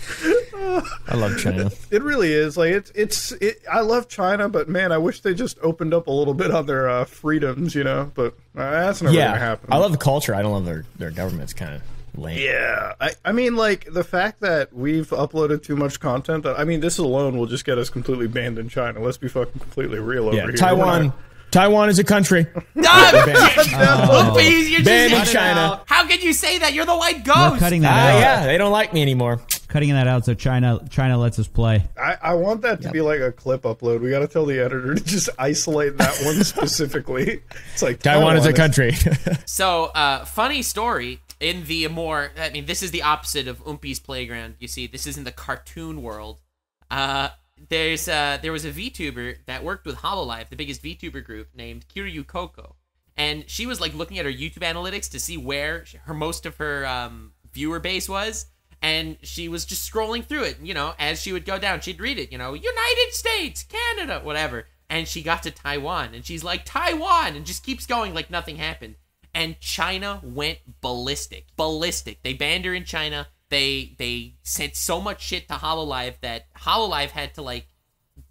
I love China. it really is like it's it's it, I love China, but man, I wish they just opened up a little bit on their uh, freedoms, you know. But uh, that's never gonna happen. I love the culture. I don't love their their government's kind of lame. Yeah, I, I mean, like the fact that we've uploaded too much content. That I mean, this alone will just get us completely banned in China. Let's be fucking completely real over here. Taiwan. Not- Taiwan is a country. *laughs* Ah, Please, *laughs* you're just in China. out. How could you say that? You're the white ghost. We're cutting that Ah, out. yeah, they don't like me anymore. Cutting that out so China China lets us play. I, I want that to be like a clip upload. We got to tell the editor to just isolate that *laughs* one specifically. It's like Taiwan is a country. So, uh, funny story. In the more, I mean, this is the opposite of Oompi's playground. You see, this is in the cartoon world. Uh, there's uh, there was a VTuber that worked with Hololive, the biggest VTuber group, named Kiryu Coco, and she was like looking at her YouTube analytics to see where her most of her um, viewer base was, and she was just scrolling through it. You know, as she would go down, she'd read it. You know, United States, Canada, whatever. And she got to Taiwan, and she's like Taiwan, and just keeps going like nothing happened and China went ballistic. Ballistic. They banned her in China. They they sent so much shit to Hololive that Hololive had to like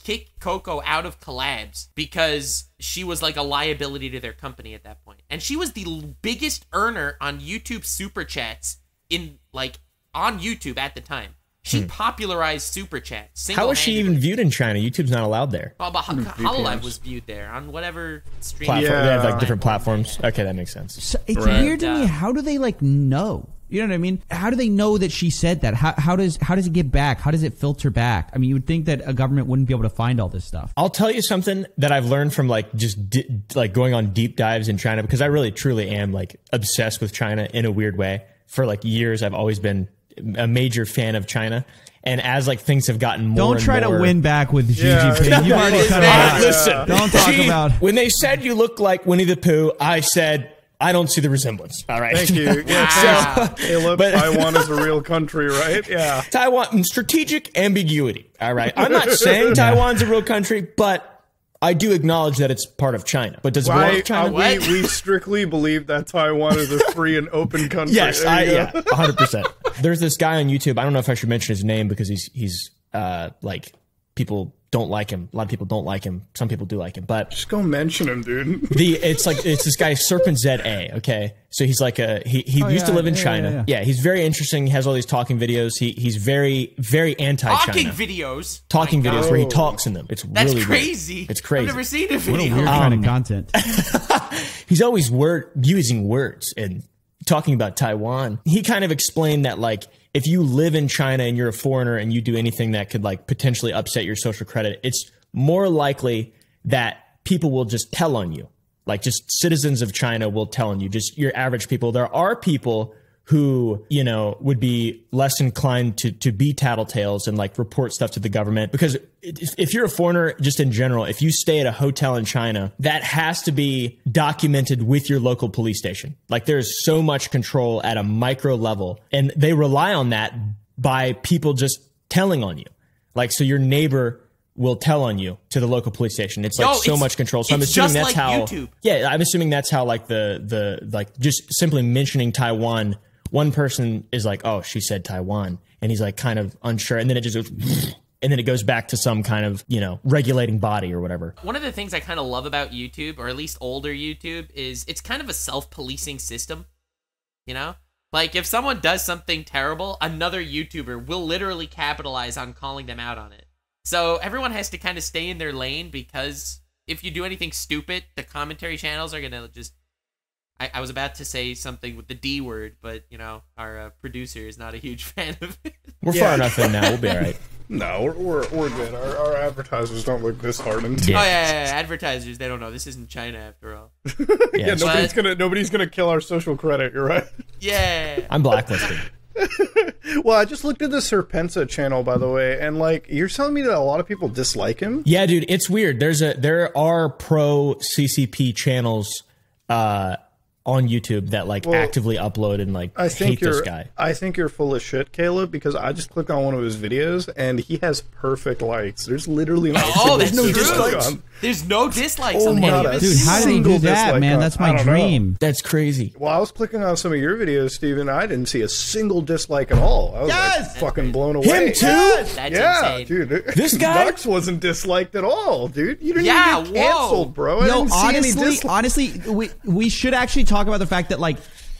kick Coco out of collabs because she was like a liability to their company at that point. And she was the biggest earner on YouTube super chats in like on YouTube at the time. She hmm. popularized super chats. How was she even viewed in China? YouTube's not allowed there. Well, but Ho- Hololive hmm, was viewed there on whatever stream. Platform, They have like different platforms. Okay, that makes sense. So it's Right. weird to me. How do they like know? You know what I mean? How do they know that she said that? How, how does how does it get back? How does it filter back? I mean, you would think that a government wouldn't be able to find all this stuff. I'll tell you something that I've learned from like just di- like going on deep dives in China because I really truly am like obsessed with China in a weird way. For like years, I've always been a major fan of China, and as like things have gotten more, Don't and try to win back with Xi Yeah. Jinping. *laughs* You've already cut it Yeah. out. Listen, Don't talk Xi, about- when they said you look like Winnie the Pooh. I said I don't see the resemblance. All right, Thank you. *laughs* Yeah, Wow. thanks. Caleb, But- Taiwan is a real country, right? *laughs* Yeah. Taiwan strategic ambiguity. All right, I'm not *laughs* saying Taiwan's a real country, but I do acknowledge that it's part of China. But does it belong China? uh, we, we strictly believe that Taiwan is a free and open country. Yes, I, yeah, hundred percent. There's this guy on YouTube. I don't know if I should mention his name because he's he's uh like people don't like him. A lot of people don't like him. Some people do like him, but Just go mention him, dude. *laughs* the it's like it's this guy SerpentZA. Okay, so he's like a he he oh, used to live in yeah, China. yeah, Yeah, yeah. he's very interesting. He has all these talking videos. He he's very very anti-China. Talking videos. talking My videos God. where he talks in them. It's That's really weird. crazy. It's crazy. I've never seen a What a video. weird kind of um, content. *laughs* he's always word using words and talking about Taiwan. He kind of explained that like if you live in China and you're a foreigner and you do anything that could like potentially upset your social credit, it's more likely that people will just tell on you. Like just citizens of China will tell on you. Just your average people. There are people who, you know, would be less inclined to, to be tattletales and like report stuff to the government. Because if, if you're a foreigner, just in general, if you stay at a hotel in China, that has to be documented with your local police station. Like there's so much control at a micro level and they rely on that by people just telling on you. Like, so your neighbor will tell on you to the local police station. It's like so it's- much control. So I'm assuming that's like how. YouTube. Yeah, I'm assuming that's how like the the like just simply mentioning Taiwan. One person is like, "Oh, she said Taiwan," and he's like kind of unsure, and then it just goes, *sniffs* and then it goes back to some kind of you know regulating body or whatever. One of the things I kind of love about YouTube, or at least older YouTube, is it's kind of a self-policing system. You know, like if someone does something terrible, another YouTuber will literally capitalize on calling them out on it. So everyone has to kind of stay in their lane because if you do anything stupid, the commentary channels are gonna just. I, I was about to say something with the D word, but you know our uh, producer is not a huge *laughs* fan of it. We're far enough in now. We'll be all right. *laughs* No, we're, we're, we're good. Our, our advertisers don't look disheartened. Yeah. Oh yeah, yeah, yeah, advertisers they don't know this isn't China after all. *laughs* Yeah, Yeah, nobody's But- gonna nobody's gonna kill our social credit. You're right. Yeah. I'm blacklisted. Well, I just looked at the SerpentZA channel, by the way, and like you're telling me that a lot of people dislike him. Yeah, dude, it's weird. There's a there are pro CCP channels uh, on YouTube that like actively upload and like I think hate you're. this guy. I think you're full of shit, Caleb, because I just clicked on one of his videos and he has perfect likes. There's literally not a Oh, single that's no dislikes Oh on. The's no dislikes Oh on my any of Dude, how did he do that, man? That's my don't know. dream. That's crazy. Well, I was clicking on some of your videos, Steven. I didn't see a single dislike at all. I was Yes! like fucking blown away. Him too? That's Yeah, insane. dude. This *laughs* guy? Nux wasn't disliked at all, dude. You didn't Yeah, even get canceled, whoa. bro. I No, didn't see any honestly, dislikes. honestly, we we should actually talk about the fact that like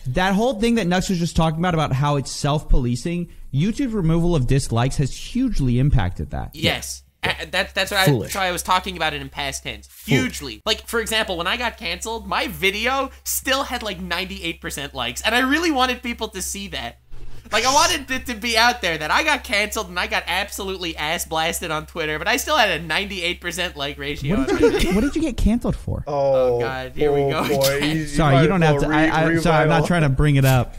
that whole thing that Nux was just talking about about how it's self-policing. YouTube removal of dislikes has hugely impacted that. Yes. Uh, That's that's what I, Foolish. that's why I was talking about it in past tense. Hugely. Like for example, when I got canceled, my video still had like 98% likes, and I really wanted people to see that. Like I wanted it to be out there that I got canceled and I got absolutely ass blasted on Twitter, but I still had a 98% like ratio. What did, my you get, what did you get canceled for? *laughs* Oh, God, here we go Boy. You- you sorry, you don't have to. well I, I, sorry, I'm not trying to bring it up.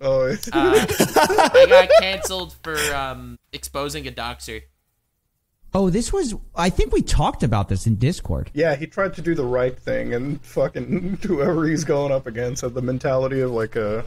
Oh, it's- *laughs* I got canceled for um, exposing a doxer. Oh, this was. I think we talked about this in Discord. yeah, he tried to do the right thing, and fucking *laughs* whoever he's going up against had the mentality of like a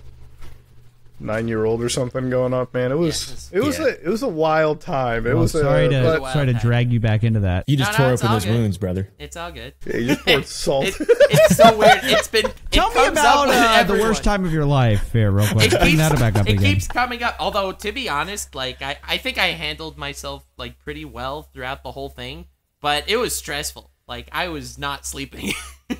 nine-year-old or something going up. Man, it was Yeah, it was yeah. a it was a wild time. It Well, was sorry a, to but- but- sorry to drag you back into that. You just No, no, tore it's open those good. wounds, brother. It's all good. yeah, you just poured *laughs* salt. It, it's so weird. It's been. It Tell me comes up about with uh, the worst time of your life, here, real quick. It Bring keeps, that back up it again. keeps coming up. Although to be honest, like I, I think I handled myself like pretty well throughout the whole thing, but it was stressful. Like I was not sleeping.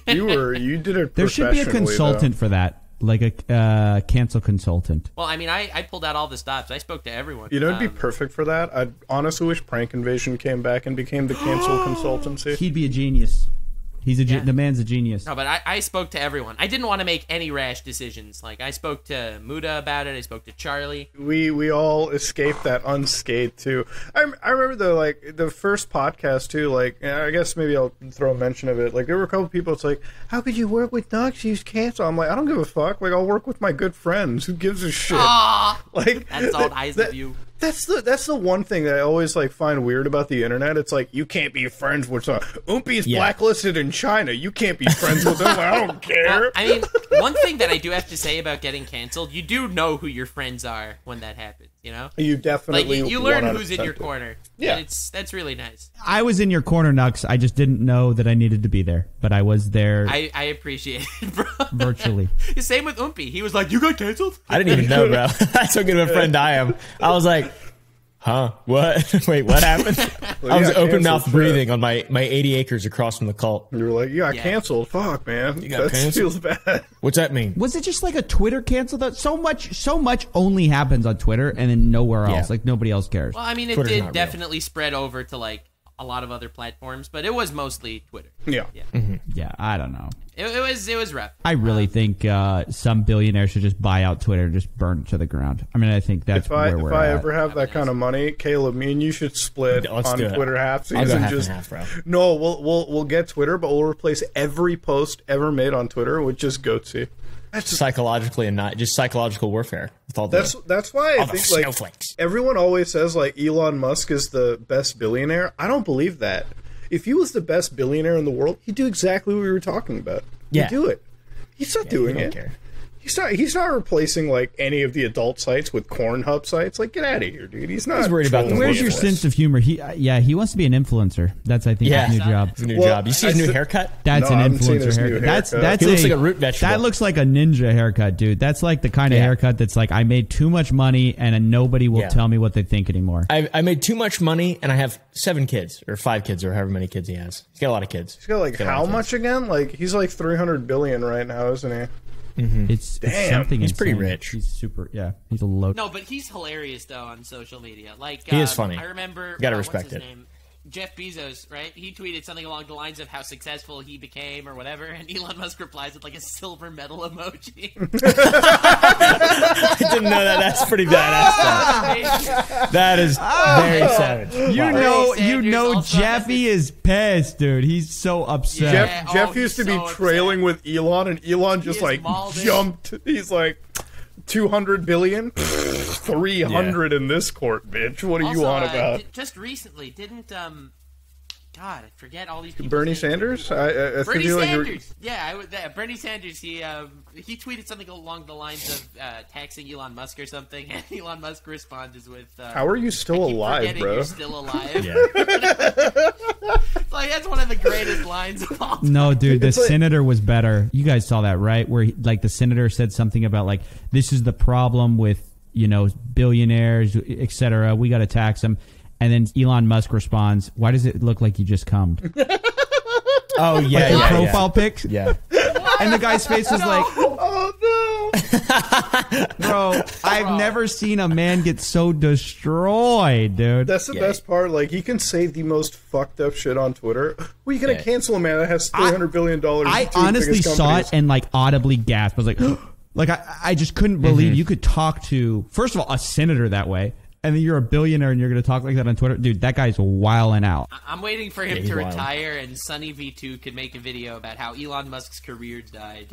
you were *laughs* you did it. there should be a professionally, consultant for that, like a uh, cancel consultant. well, I mean, I, I pulled out all the stops. I spoke to everyone. You know, it'd be Um, perfect for that. I honestly wish Prank Invasion came back and became the cancel *gasps* consultancy. He'd be a genius. He's a ge- Yeah. the man's a genius. No, but I, I spoke to everyone. I didn't want to make any rash decisions. Like I spoke to Muta about it. I spoke to Charlie. we we all escaped that unscathed too. I, I remember the like the first podcast too. Like I guess maybe I'll throw a mention of it. Like there were a couple people. It's like, how could you work with Nux? He's cancer. I'm like, I don't give a fuck. Like I'll work with my good friends. Who gives a shit? Ah, *laughs* Like that's all eyes that- of you. That's the that's the one thing that I always like find weird about the internet. It's like you can't be friends with Oompi is Yeah. blacklisted in China. You can't be friends with them. I don't *laughs* care. I mean, one thing that I do have to say about getting canceled, you do know who your friends are when that happens. You know, you like definitely you, you learn who's in your corner. Yeah. and it's that's really nice. I was in your corner, Nux. I just didn't know that I needed to be there, but I was there I, I appreciate it, bro. virtually. *laughs* Same with Oompi. He was like, "You got canceled." I didn't even know, bro. *laughs* That's how good of a friend I am. I was like, huh? What? *laughs* Wait, what happened? *laughs* I was open mouth canceled, breathing on my, my 80 acres across from the cult. You were like, you got Yeah. canceled. Fuck, man. got that canceled? feels bad. *laughs* What's that mean? Was it just like a Twitter cancel? That so much, so much only happens on Twitter, and then nowhere else. Yeah. Like nobody else cares. Well, I mean, it Twitter's not did real. definitely spread over to like a lot of other platforms, but it was mostly Twitter. Yeah. yeah, I don't know. It, it was it was rough. I really think uh, some billionaire should just buy out Twitter and just burn it to the ground. I mean, I think that's If I where if we're I at. ever have that kind of money, Caleb, me and you should split Let's on. Twitter half I'll go and half just and half, bro. no, we'll we'll we'll get Twitter, but we'll replace every post ever made on Twitter with just Goatse. psychologically and not just psychological warfare with all the. That's that's why I think like snowflakes. everyone always says like Elon Musk is the best billionaire. I don't believe that. If he was the best billionaire in the world, he'd do exactly what we were talking about. He'd Yeah. do it. He's not you doing don't it. care. He's not. He's not replacing like any of the adult sites with corn hub sites. Like, get out of here, dude. He's not. He's worried about the Where's your sense of humor? He, uh, yeah, he wants to be an influencer. That's I think Yeah. his new job. It's a new Well, job. You see his I new th- haircut? That's No, an influencer his new haircut. That's that's He looks a, like a root vegetable. That looks like a ninja haircut, dude. That's like the kind of Yeah. haircut that's like I made too much money and nobody will Yeah. tell me what they think anymore. I, I made too much money and I have seven kids or five kids or however many kids he has. He's got a lot of kids. He's got like got a lot how much again? Like he's like three hundred billion right now, isn't he? It's, it's Damn, something. he's pretty rich. He's super. Yeah, he's a low. No, but he's hilarious though on social media. Like He is um, funny. I remember. Gotta uh, what's respect his it. Name? Jeff Bezos, right? He tweeted something along the lines of how successful he became or whatever, and *laughs* Elon Musk replies with like a silver medal emoji. *laughs* *laughs* I didn't know that. That's pretty badass. Ah! That is ah! very savage. You Wow. know, you know, Jeffy is pissed, dude. He's so upset. Yeah. Jeff oh, Jeff used to be so upset. trailing with Elon, and Elon just like jumped. He's like. 200 billion? *laughs* 300 in this court bitch. What are you Also, on uh, about? just recently, didn't um, God, I forget all these people. bernie sanders i, I, I Bernie feel like Sanders. Yeah, I would. Uh, Bernie Sanders. He um, he tweeted something along the lines of uh, taxing Elon Musk or something, *laughs* and Elon Musk responds with, uh, how are you still alive bro You're still *laughs* alive. Yeah. *laughs* Like that's one of the greatest lines of all. time. No, dude, the like- senator was better. You guys saw that, right? Where he, like the senator said something about like this is the problem with you know billionaires, etc. We got to tax them. And then Elon Musk responds, "Why does it look like you just cummed?" *laughs* Oh yeah, Like the yeah, profile pics, yeah. and the guy's face was *laughs* like, oh no *laughs* "Bro, I've never seen a man get so destroyed, dude." that's the Yeah. best part like he can say the most fucked up shit on twitter well you gonna Yeah. cancel a man that has 300 billion dollars I in honestly saw it and like audibly gasped. I was like, *gasps* like I, I just couldn't Mm-hmm. believe you could talk to first of all a senator that way, and then you're a billionaire and you're going to talk like that on Twitter, dude. That guy's wilding out. I'm waiting for him he's to wild. retire, and Sunny V2 could make a video about how Elon Musk's career died.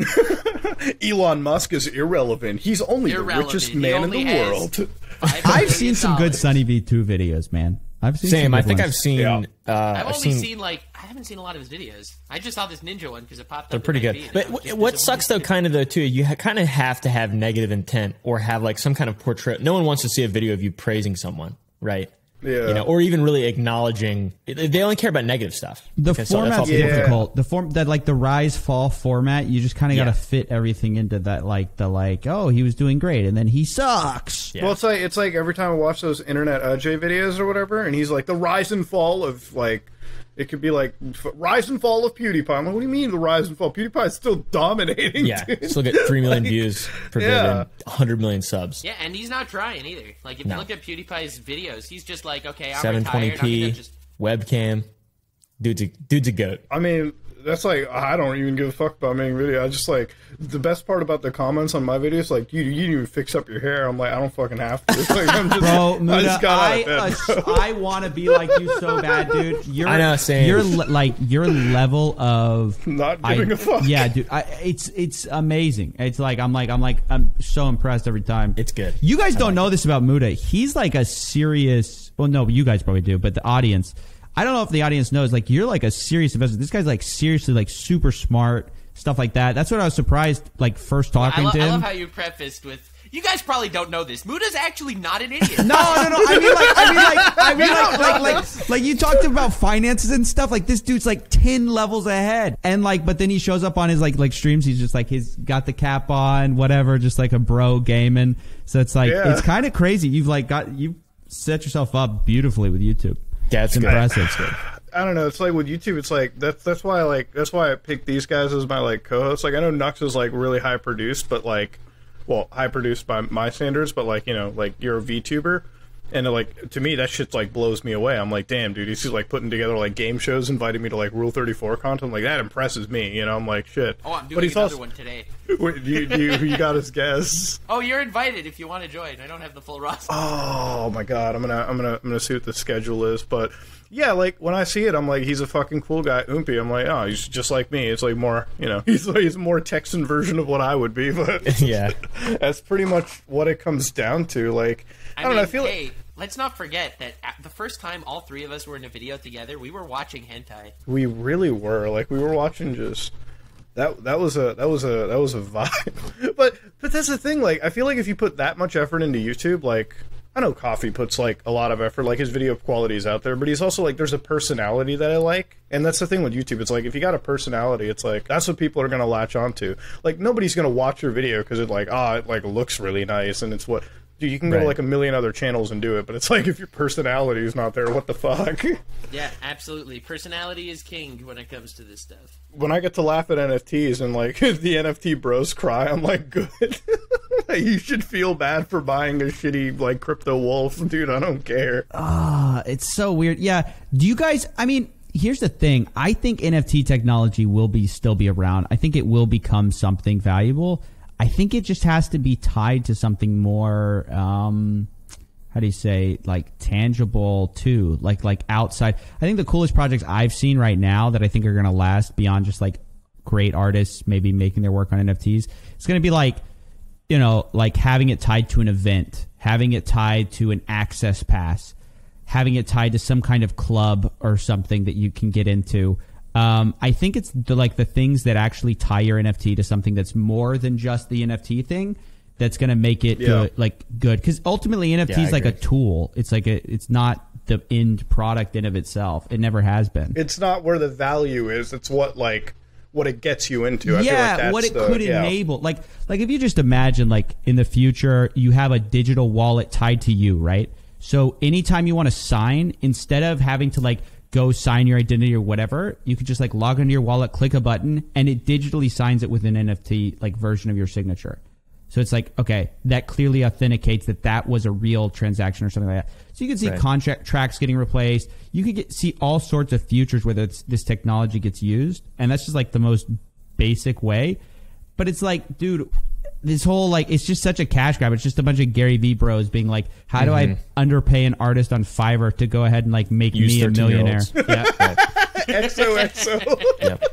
*laughs* Elon Musk is irrelevant. He's only the richest man in the world. I've seen some good. Sunny V two videos, man. I've seen Same. Some I think ones. I've seen. Yeah. Uh, I've I've only seen. seen, like I haven't seen a lot of his videos. I just saw this ninja one because it popped up. They're pretty good. feed, But and w- just what sucks though, kind of though too, you ha- kind of have to have negative intent or have like some kind of portrait. No one wants to see a video of you praising someone, right? Yeah. You know, or even really acknowledging. They only care about negative stuff. The Because so that's format's Yeah. difficult. The form that like the rise fall format, you just kind of Yeah. got to fit everything into that. Like the like, oh, he was doing great, and then he sucks. Yeah. Well, it's like it's like every time I watch those internet Ajay videos or whatever, and he's like the rise and fall of like. It could be like rise and fall of PewDiePie. I'm like, what do you mean the rise and fall? PewDiePie is still dominating. Yeah, dude. still get three million *laughs* views per yeah. video, hundred million subs. Yeah, and he's not trying either. Like if No. you look at PewDiePie's videos, he's just like, okay, I'm Seven twenty retired. I'm p just webcam. Dude's a dude's a goat. I mean, that's like I don't even give a fuck about making video. I just like the best part about the comments on my videos, like you, you didn't even fix up your hair. I'm like, I don't fucking have to. *laughs* Like, I'm just, Bro, I Muta, just got I, bed. uh, *laughs* I want to be like you so bad, dude. You're, I know, same. You're le- like your level of Not giving a fuck. Yeah, dude, I, it's it's amazing. It's like I'm like I'm like I'm so impressed every time. It's good. You guys don't know this about Muta. He's like a serious. Well, no, you guys probably do, but the audience. I don't know if the audience knows. Like you're like a serious investor. This guy's like seriously like super smart stuff like that. That's what I was surprised. Like first I, talking lo- to I him. love how you prefaced with. You guys probably don't know this. Muta's actually not an idiot. *laughs* No, no, no. I mean, like, I mean, like, I mean, like, *laughs* like, like, like, you talked about finances and stuff. Like, this dude's like ten levels ahead, and like, but then he shows up on his like, like streams. He's just like, he's got the cap on, whatever, just like a bro gaming. So it's like, Yeah. it's kind of crazy. You've like got you set yourself up beautifully with YouTube. Yeah, it's impressive. *sighs* I don't know. It's like with YouTube. It's like that's that's why I like that's why I picked these guys as my like co-hosts. Like I know Nux is like really high produced, but like, well, high produced by my standards. But like you know, like you're a VTuber, and like to me that shit like blows me away. I'm like, damn, dude, he's like putting together like game shows, inviting me to like Rule 34 content. Like that impresses me. You know, I'm like, shit. Oh, I'm doing but he's another also one today. *laughs* Wait, you, you you got his guess. *laughs* Oh, you're invited if you want to join. I don't have the full roster. Oh my god, I'm gonna I'm gonna I'm gonna see what the schedule is, but Yeah, like when I see it, I'm like, he's a fucking cool guy, Oompy. I'm like, oh, he's just like me. It's like more, you know, *laughs* he's like, he's a more Texan version of what I would be, but yeah. that's pretty much what it comes down to. Like, I, I, don't mean, know. I feel hey, like let's not forget that the first time all three of us were in a video together, we were watching hentai. we really were like we were watching just that. That was a that was a that was a vibe. *laughs* but but that's the thing. Like, I feel like if you put that much effort into YouTube, like. I know Coffee puts like a lot of effort, like his video quality is out there, but he's also like there's a personality that I like, and that's the thing with YouTube. It's like if you got a personality, it's like that's what people are gonna latch onto. Like nobody's gonna watch your video because it like ah it like looks really nice and it's what dude you can go to like a million other channels and do it, but it's like if your personality is not there, what the fuck? *laughs* Yeah, absolutely. Personality is king when it comes to this stuff. when I get to laugh at NFTs and like *laughs* the NFT bros cry, I'm like, good. *laughs* you should feel bad for buying a shitty like crypto wolf, dude. I don't care. Uh, it's so weird. Yeah. Do you guys? I mean, here's the thing. I think NFT technology will be still be around. I think it will become something valuable. I think it just has to be tied to something more. Um, how do you say like tangible too? Like like outside. I think the coolest projects I've seen right now that I think are going to last beyond just like great artists maybe making their work on NFTs. It's going to be like you know, like having it tied to an event, having it tied to an access pass, having it tied to some kind of club or something that you can get into. Um, I think it's the, like the things that actually tie your NFT to something that's more than just the NFT thing. That's going to make it Yeah. good, like good because ultimately NFT Yeah, is like a tool. It's like a, it's not the end product in of itself. It never has been. It's not where the value is. It's what like what it gets you into. I yeah, like that's what it the- could yeah. enable. Like, like if you just imagine, like in the future, you have a digital wallet tied to you, right? So anytime you want to sign, instead of having to like go sign your identity or whatever, you could just like log into your wallet, click a button, and it digitally signs it with an NFT like version of your signature. So it's like, okay, that clearly authenticates that that was a real transaction or something like that. So you can see Right. contract tracks getting replaced. You can get see all sorts of futures where this, this technology gets used, and that's just like the most basic way. But it's like, dude, this whole like it's just such a cash grab. It's just a bunch of Gary Vee bros being like, how do I mm-hmm. underpay an artist on Fiverr to go ahead and like make Use me a millionaire? 13-year-olds. yeah. *laughs* XOXO. Yep.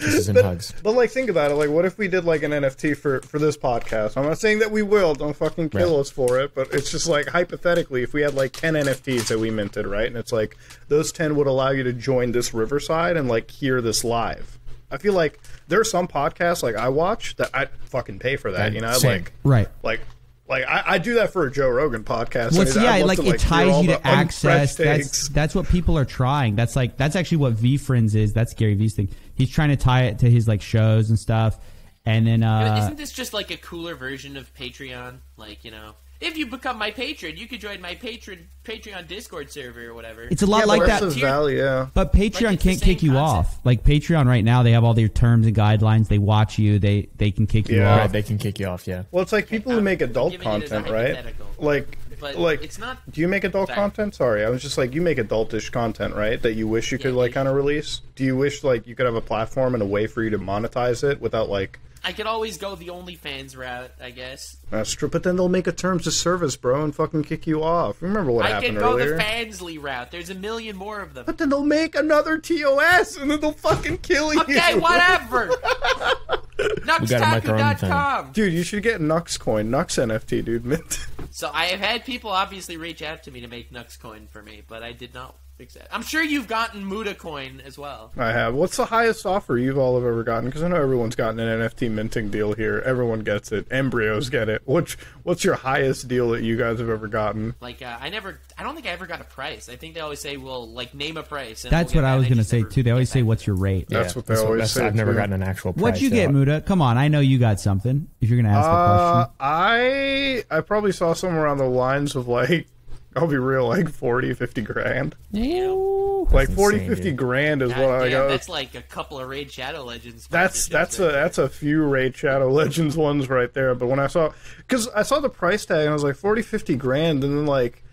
Kisses and hugs. But like, think about it. Like, what if we did like an NFT for for this podcast? I'm not saying that we will. Don't fucking kill Right. us for it. But it's just like hypothetically, if we had like ten NFTs that we minted, right? And it's like those ten would allow you to join this Riverside and like hear this live. I feel like there are some podcasts like I watch that I fucking pay for that. You know, Same. like Right. like. Like I, I do that for a Joe Rogan podcast. Well, I'd yeah, like to, it ties you to access. That's that's what people are trying. That's like that's actually what VeeFriends is. That's Gary Vee's thing. He's trying to tie it to his like shows and stuff. And then uh, Isn't this just like a cooler version of Patreon? Like, you know, if you become my patron, you could join my patron Patreon Discord server or whatever. it's a lot Yeah, like that. that's the value, yeah. But Patreon Like, can't same kick you concept. off. Like Patreon right now, they have all their terms and guidelines. They watch you. They they can kick you off. Right, they can kick you off. Yeah. Well, it's like people who make adult giving it as a content, right? Like, But like it's not- Do you make adult Sorry. content? Sorry, I was just like, you make adultish content, right? That you wish you could Yeah, like you- kind of release. Do you wish like you could have a platform and a way for you to monetize it without like? I could always go the OnlyFans route, I guess. That's true, but then they'll make a terms of service, bro, and fucking kick you off. Remember what I happened could go earlier? the Fansly route. There's a million more of them. but then they'll make another TOS, and then they'll fucking kill you. Okay, whatever. *laughs* gotta make our own. Nuxtaku.com. Dude, you should get Nux Coin, Nux NFT, dude. Mint. So I have had people obviously reach out to me to make Nux coin for me, but I did not accept. I'm sure you've gotten Muta coin as well. I have. What's the highest offer you've all have ever gotten? Because I know everyone's gotten an NFT minting deal here. Everyone gets it. Embryos get it. Which what's your highest deal that you guys have ever gotten? Like uh, I never, I don't think I ever got a price. I think they always say, "Well, like name a price." And That's we'll what I was going to say too. They always say, "What's your rate?" That's what they that's always that's- say. I've never too. gotten an actual. Price, What'd you get, so- Muta? Come on, I know you got something. If you're going to ask the Uh, question, I I probably saw somewhere on the lines of like I'll be real, like 40, 50 grand. Like 40, insane, 50 dude. grand is God what I got. that's like a couple of Raid Shadow Legends. That's that's right a there. that's a few Raid Shadow *laughs* Legends ones right there. But when I saw, because I saw the price tag and I was like 40, 50 grand, and then like,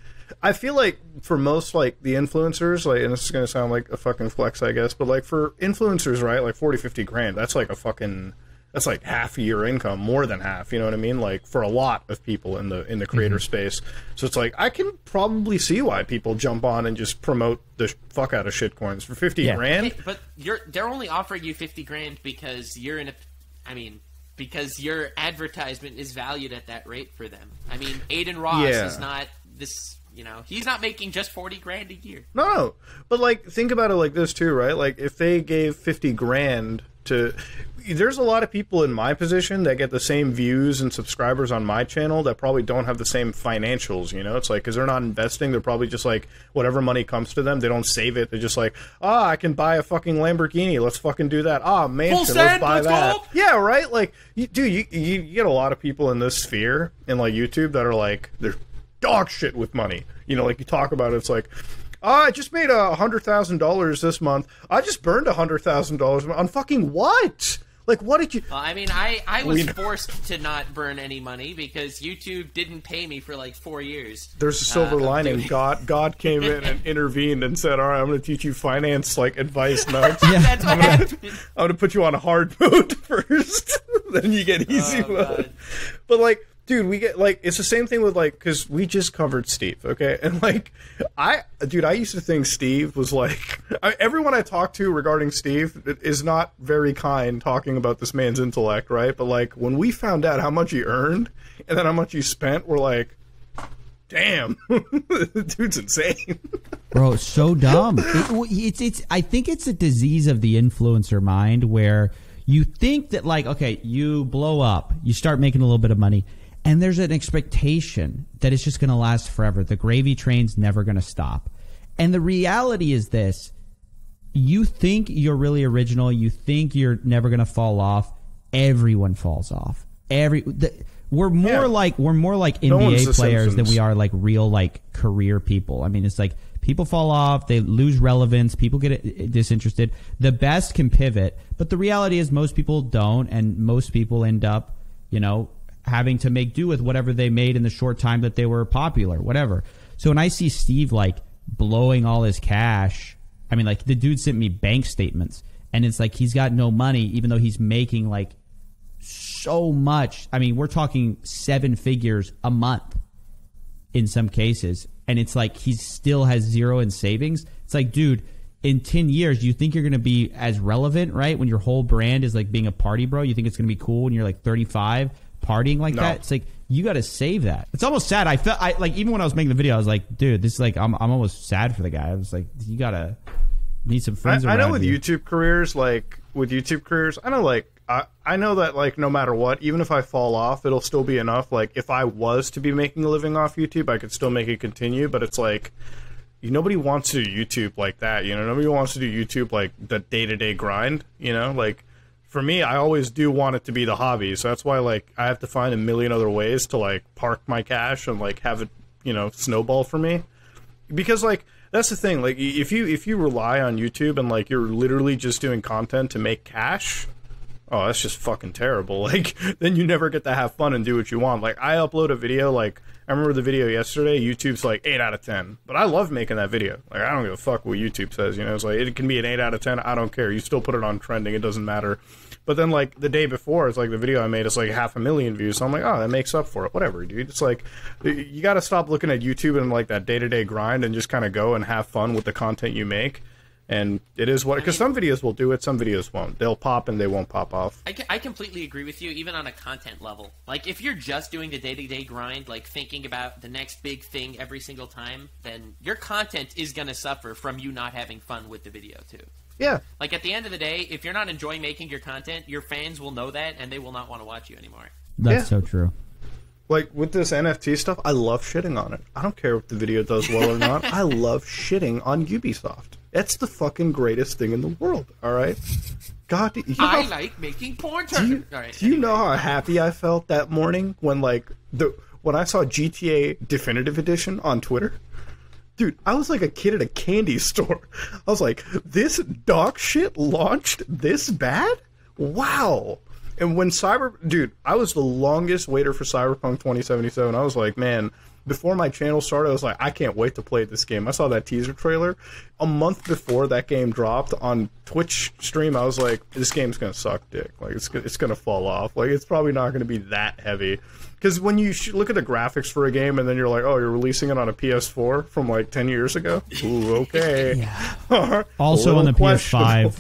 I feel like for most like the influencers, like, and this is gonna sound like a fucking flex, I guess, but like for influencers, right, like 40, 50 grand, that's like a fucking. That's like half of your income, more than half. You know what I mean? Like for a lot of people in the in the creator Mm-hmm. space. So it's like I can probably see why people jump on and just promote the fuck out of shitcoins for fifty Yeah. grand. Hey, but you're they're only offering you fifty grand because you're in a, I mean, because your advertisement is valued at that rate for them. I mean, Adin Ross Yeah. is not this. You know, he's not making just forty grand a year. No, no. But like think about it like this too, right? Like if they gave 50 grand to there's a lot of people in my position that get the same views and subscribers on my channel that probably don't have the same financials, you know? It's like cuz they're not investing, they're probably just like whatever money comes to them, they don't save it. They're just like, "Ah, I can buy a fucking Lamborghini. Let's fucking do that. Ah, mansion, let's buy let's that." go. Yeah, right? Like you dude, you, you you get a lot of people in this sphere in like YouTube that are like they're dog shit with money. You know, like you talk about it, it's like, oh, I just made a hundred thousand dollars this month. I just burned a hundred thousand dollars on fucking what? Like, what did you? Well, I mean, I I was forced to not burn any money because YouTube didn't pay me for like four years. There's a silver Uh, lining. dude. God, God came in and *laughs* intervened and said, "All right, I'm going to teach you finance like advice nuts. *laughs* That's what happened. I'm going to put you on a hard *laughs* mode first, then you get easy Oh, mode." God. But like, dude, we get like it's the same thing with like because we just covered Steve, okay, *laughs* and like I, dude, I used to think Steve was like *laughs* I, everyone I talk to regarding Steve is not very kind talking about this man's intellect, right? But like when we found out how much he earned and then how much he spent, we're like, damn, *laughs* dude's insane. bro so dumb it, it's it's i think it's a disease of the influencer mind where you think that like okay you blow up you start making a little bit of money and there's an expectation that it's just going to last forever. The gravy train's never going to stop. And the reality is this. You think you're really original. You think you're never going to fall off. Everyone falls off. Every the, we're more Yeah. like we're more like No NBA players than we are like real like career people. I mean, it's like people fall off, they lose relevance, people get uh, disinterested. The best can pivot, but the reality is most people don't, and most people end up, you know, having to make do with whatever they made in the short time that they were popular, whatever. So when I see Steve like blowing all his cash, I mean, like the dude sent me bank statements, and it's like he's got no money, even though he's making like so much. I mean, we're talking seven figures a month in some cases, and it's like he still has zero in savings. It's like, dude, in 10 years, you think you're going to be as relevant, right? When your whole brand is like being a party bro, you think it's going to be cool when you're like 35 partying like No. that? It's like, you got to save that. It's almost sad. I felt, I like, even when I was making the video, I was like, dude, this is like, I'm, I'm almost sad for the guy. I was like, you got to need some friends I around know with you. YouTube careers, like with YouTube careers, I know like I, I know that like no matter what, even if I fall off, it'll still be enough. Like if I was to be making a living off YouTube, I could still make it continue. But it's like you, nobody wants to do YouTube like that. You know, nobody wants to do YouTube like the day to day grind. You know, like for me, I always do want it to be the hobby. So that's why like I have to find a million other ways to like park my cash and like have it, you know, snowball for me. Because like that's the thing. Like if you if you rely on youtube and like you're literally just doing content to make cash oh that's just fucking terrible. *laughs* Like then you never get to have fun and do what you want. Like i upload a video like i remember the video yesterday youtube's like 8 out of 10 but i love making that video like i don't give a fuck what youtube says you know it's like it can be an 8 out of 10 i don't care you still put it on trending it doesn't matter but then like the day before, it's like the video I made is like half a million views. So I'm like, oh, that makes up for it. Whatever, dude. It's like you got to stop looking at YouTube and like that day to day grind and just kind of go and have fun with the content you make. And it is what because some videos will do it, some videos won't. They'll pop and they won't pop off. I, I completely agree with you, even on a content level. Like, if you're just doing the day to day grind, like thinking about the next big thing every single time, then your content is going to suffer from you not having fun with the video, too. Yeah, Like, at the end of the day, if you're not enjoying making your content, your fans will know that and they will not want to watch you anymore. That's Yeah. so true. like with this NFT stuff, I love shitting on it. I don't care if the video does well or not. *laughs* I love shitting on Ubisoft. It's the fucking greatest thing in the world. All right, God, you know I like making porn do you, turn. All right, do you know how happy I felt that morning when like the when I saw GTA Definitive Edition on Twitter? Dude, I was like a kid at a candy *laughs* store. I was like, this dog shit launched this bad? Wow. And when Cyber dude, I was the longest waiter for Cyberpunk 2077. I was like, man, before my channel started, I was like, I can't wait to play this game. I saw that teaser trailer a month before that game dropped on Twitch stream. I was like, this game's gonna suck dick. Like it's it's gonna fall off. Like it's probably not gonna be that heavy. Because when you sh- look at the graphics for a game and then you're like, oh, you're releasing it on a PS4 from like 10 years ago. Ooh, okay. *laughs* *laughs* Also on the. PS5.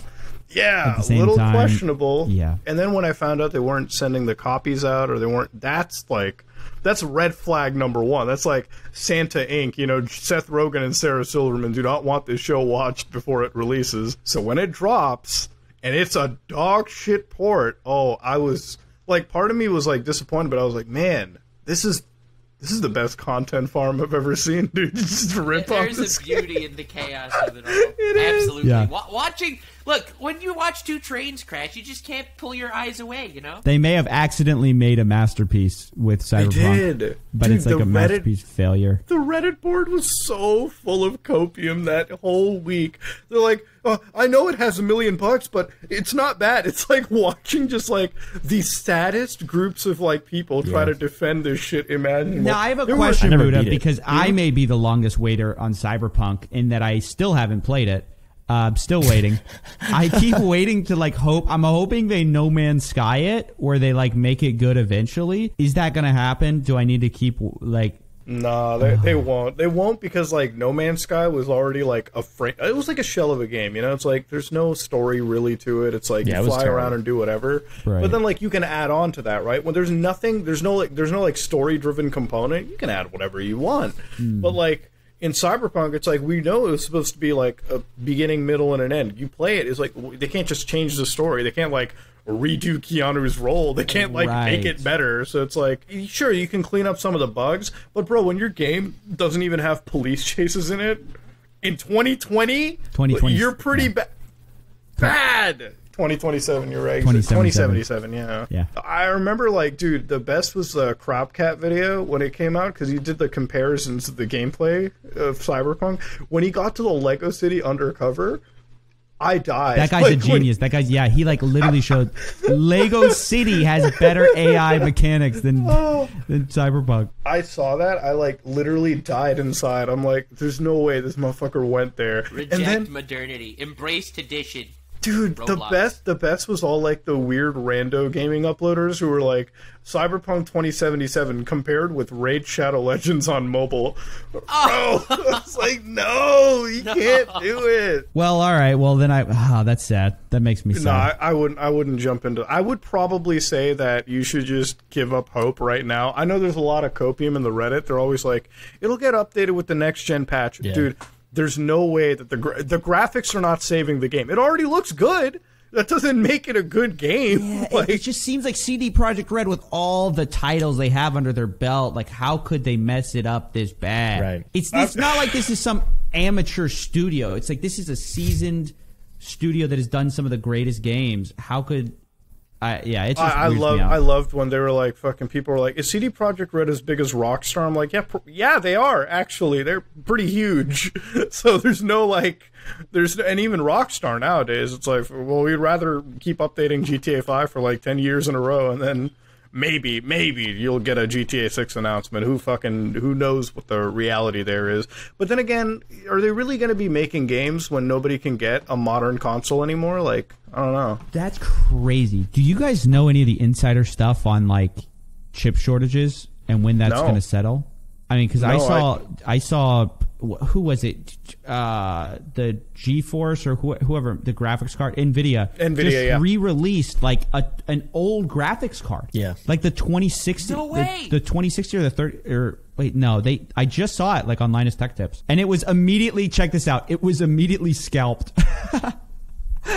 Yeah, a little time, questionable. yeah. And then when I found out they weren't sending the copies out or they weren't that's like that's red flag number one. That's like Santa Inc. You know, Seth Rogen and Sarah Silverman do not want this show watched before it releases. So when it drops and it's a dog shit port, oh, I was like, part of me was like disappointed, but I was like, man, this is this is the best content farm I've ever seen, dude. *laughs* Just rip off There's this a beauty in the chaos of it all. *laughs* Absolutely. Yeah. Wa- watching, look, when you watch two trains crash, you just can't pull your eyes away. You know. They may have accidentally made a masterpiece with Cyberpunk, did. but Dude, it's like a Reddit- masterpiece failure. the Reddit board was so full of copium that whole week. They're like, oh, I know it has a million bucks, but it's not bad. It's like *laughs* watching just like the saddest groups of like people try to defend this shit imaginable. Now I have a There were- question, I Buddha, beat it. because I may be the longest waiter on Cyberpunk in that I still haven't played it. Uh, I'm still waiting. *laughs* I keep waiting to like hope. I'm hoping they No Man's Sky it, or they like make it good eventually. Is that gonna happen? Do I need to keep like? Nah, they, they won't. They won't because like No Man's Sky was already like a frame. It was like a shell of a game, you know. It's like there's no story really to it. It's like Yeah, you fly terrible. around and do whatever. Right. But then like you can add on to that, right? When there's nothing, there's no like there's no like story driven component. You can add whatever you want. But like in Cyberpunk, it's like we know it was supposed to be like a beginning, middle, and an end. You play it, it's like they can't just change the story. They can't like redo Keanu's role. They can't like make it better. So it's like, sure, you can clean up some of the bugs, but bro, when your game doesn't even have police *laughs* chases in it in 2020, 2020 you're pretty yeah. bad. Bad. 2027, you're right. 2077. 2077, yeah. Yeah. I remember, like, dude, the best was the Crowbcat video when it came out because he did the comparisons of the gameplay of Cyberpunk. When he got to the Lego City undercover, I died. That guy's Like, a when- genius. That guy's yeah. He like literally showed *laughs* Lego City has better AI mechanics than oh. than Cyberpunk. I saw that. I like literally died inside. I'm like, there's no way this motherfucker went there. Reject and then, modernity. Embrace tradition. Dude, the best, the best was all like the weird rando gaming uploaders who were like Cyberpunk 2077 compared with Raid Shadow Legends on mobile. Oh. *laughs* Bro, *laughs* it's like, no, you can't do it. Well, all right. Well, then I. Ah, that's sad. That makes me sad. No, I, I wouldn't. I wouldn't jump into. I would probably say that you should just give up hope right now. I know there's a lot of copium in the Reddit. They're always like, it'll get updated with the next gen patch, dude. There's no way that the gra- the graphics are not saving the game. It already looks good. That doesn't make it a good game. Yeah, *laughs* it- like, it just seems like CD Projekt Red with all the titles they have under their belt. Like, how could they mess it up this bad? Right. It's it's not like this is some amateur studio. It's like this is a seasoned studio that has done some of the greatest games. How could? I yeah, it's just I, I love. I loved when they were like, "Fucking people are like, is CD Projekt Red as big as Rockstar?" I'm like, "Yeah, pr- yeah, they are actually. They're pretty huge." *laughs* so there's no like, there's and even Rockstar nowadays, it's like, well, we'd rather keep updating GTA 5 for like ten years in a row, and then maybe, maybe you'll get a GTA 6 announcement. Who fucking who knows what the reality there is? But then again, are they really going to be making games when nobody can get a modern console anymore? Like, I don't know. That's crazy. Do you guys know any of the insider stuff on like chip shortages and when that's No. going to settle? I mean, because I saw I, saw wh- who was it? Uh, the GeForce or who, whoever the graphics card Nvidia Nvidia, just yeah. re-released like a an old graphics card. Yeah. like the 2060. No the- way. The, 2060 or the 30 or wait no they I just saw it like on Linus Tech Tips and it was immediately check this out it was immediately scalped. *laughs*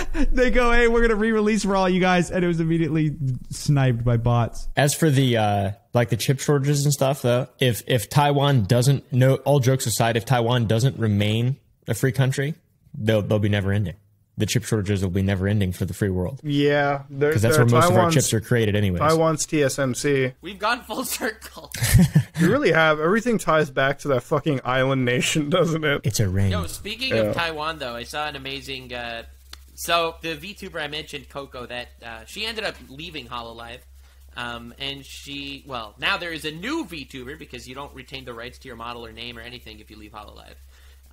*laughs* they go, hey, we're gonna re-release for all you guys, and it was immediately sniped by bots. As for the uh, like the chip shortages and stuff, though, if if Taiwan doesn't, no, all jokes aside, if Taiwan doesn't remain a free country, they'll they'll be never ending. The chip shortages will be never ending for the free world Yeah, because that's where most of our chips are created, anyways. Taiwan's TSMC. We've gone full circle. *laughs* You really have everything ties back to that fucking island nation, *laughs* doesn't it? It's a ring. No, speaking of Taiwan, though, I saw an amazing. Uh, so the VTuber I mentioned, Coco, that uh, she ended up leaving Hololive. Um, and she, well, now there is a new VTuber because you don't retain the rights to your model or name or anything if you leave Hololive.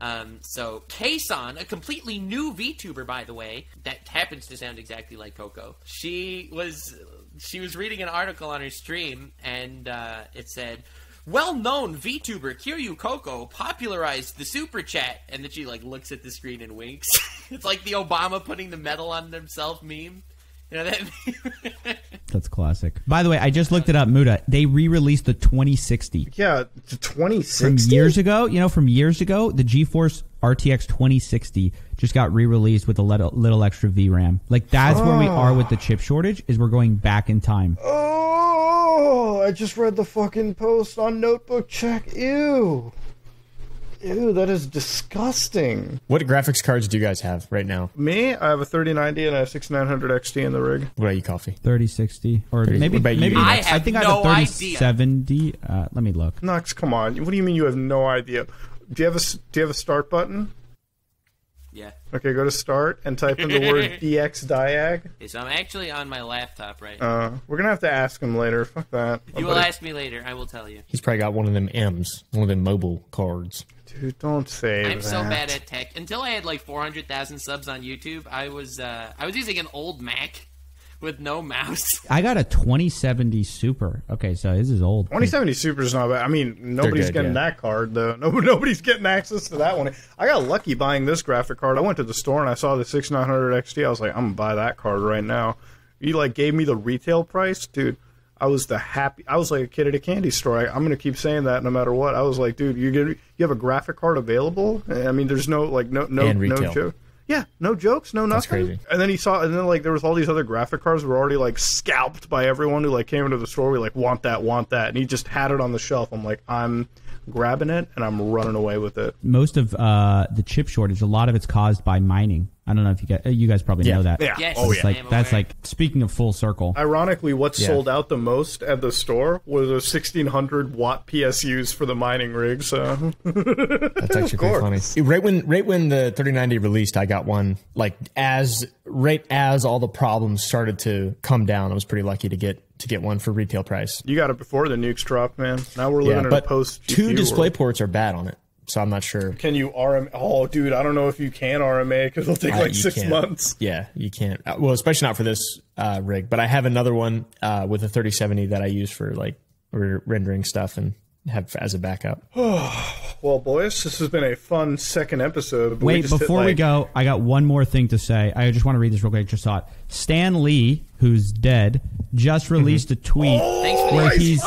Um, so Kson, a completely new VTuber, by the way, that happens to sound exactly like Coco. She was she was reading an article on her stream, and uh, it said, "Well-known VTuber Kiryu Coco popularized the super chat," and then she like looks at the screen and winks. *laughs* it's like the Obama putting the medal on himself meme. You know that? meme? *laughs* That's classic. By the way, I just looked it up, Muta. They re-released the 2060 Yeah, to from years ago. You know, from years ago, the GeForce RTX 2060 just got re-released with a little, little extra VRAM. Like that's where we ah. are with the chip shortage. Is we're going back in time. Oh, I just read the fucking post on Notebook Check. Ew. Ew, that is disgusting. What graphics cards do you guys have right now? Me, I have a 3090 and a 6900 XT in the rig. What about you, Coffee? 3060 or 30 maybe what about you? maybe I I, have think I have a idea. 3070. Uh, let me look. Nux, come on. What do you mean you have no idea? Do you have a s- Do you have a start button? yeah. Okay, go to start and type in the word *laughs* DX Diag. Okay, so I'm actually on my laptop right now. Uh, we're gonna have to ask him later. Fuck that. you will ask me later. I will tell you. He's probably got one of them M's, one of them mobile cards. Dude, don't say I'm that. so bad at tech. Until I had like 400,000 subs on YouTube, I was uh, I was using an old Mac with no mouse. I got a 2070 Super. Okay, so this is old. 2070 Super is not bad. I mean, nobody's good, getting yeah. that card though. *laughs* No, nobody's getting access to that one. I got lucky buying this graphic card. I went to the store and I saw the 6900 XT. I was like, I'm gonna buy that card right now. You like gave me the retail price, dude. I was the happy. I was like a kid at a candy store. I, I'm gonna keep saying that no matter what. I was like, dude, you get you have a graphic card available. I mean, there's no like no no And no retail. joke. Yeah, no jokes, no nothing. crazy. And then he saw, and then like there was all these other graphic cards were already like scalped by everyone who like came into the store. We like want that, want that, and he just had it on the shelf. I'm like, I'm grabbing it and I'm running away with it. Most of uh, the chip shortage, a lot of it's caused by mining. I don't know if you guys, you guys probably Yeah. know that. Yeah. Yes, Oh yeah. Like that's like speaking of full circle. Ironically, what Yeah. sold out the most at the store was a 1600 watt PSUs for the mining rig. So *laughs* That's actually pretty funny. Right when right when the 3090 released, I got one. Like as right as all the problems started to come down, I was pretty lucky to get to get one for retail price. you got it before the nukes dropped, man. Now we're living Yeah, in a post two display world. ports are bad on it, so I'm not sure. Can you RM? Oh, dude, I don't know if you can RMA because it'll take Uh, like six months. Yeah, you can't. Uh, Well, especially not for this uh, rig. But I have another one uh, with a 3070 that I use for like re- rendering stuff and have as a backup. *sighs* *sighs* *sighs* Well, boys, this has been a fun second episode. but we Wait, just hit, before we go, I got one more thing to say. I just want to read this real quick. I Just saw it. Stan Lee, who's dead, just released a tweet Thanks for the where he's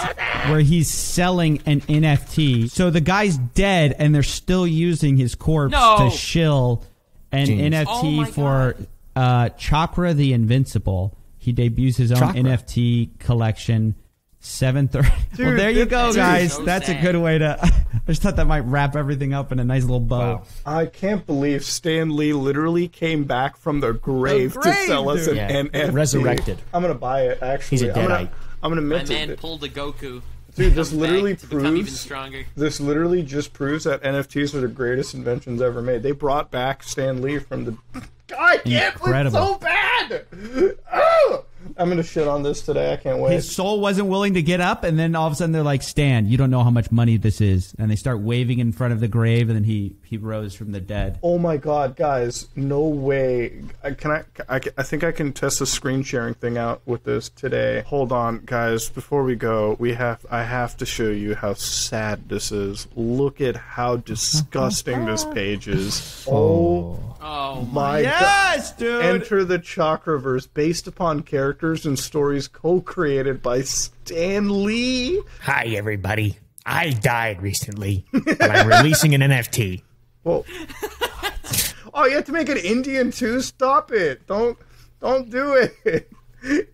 where he's selling an NFT. So the guy's dead, and they're still using his corpse No. to shill an Genius. Oh NFT my for uh, Chakra the Invincible. He debuts his own Chakra. NFT collection. Seven thirty. *laughs* Well, there you go, guys. so That's a good way to. *laughs* I just thought that might wrap everything up in a nice little bow. I can't believe Stan Lee literally came back from the grave, to grave, sell us an Yeah. NFT. Resurrected. I'm gonna buy it. Actually, He's a I'm gonna, I'm gonna mint My mint man it. pulled a Goku. Dude, this literally back even proves. stronger. This literally just proves that NFTs are the greatest inventions ever made. They brought back Stan Lee from the. *laughs* I can't. Incredible. So bad. Oh! I'm gonna shit on this today. I can't wait. His soul wasn't willing to get up, and then all of a sudden they're like, "Stan, you don't know how much money this is," and they start waving in front of the grave, and then he he rose from the dead. Oh my god, guys! No way. I, can I, I? I think I can test the screen sharing thing out with this today. Hold on, guys. Before we go, we have. I have to show you how sad this is. Look at how disgusting this *laughs* page is. Oh Oh, oh my! my god! Yes, dude. Enter the Chakraverse, based upon characters and stories co-created by Stan Lee. Hi, everybody. I died recently, but I'm releasing an NFT. Well, *laughs* oh, you have to make it Indian too. Stop it! Don't, don't do it. *laughs*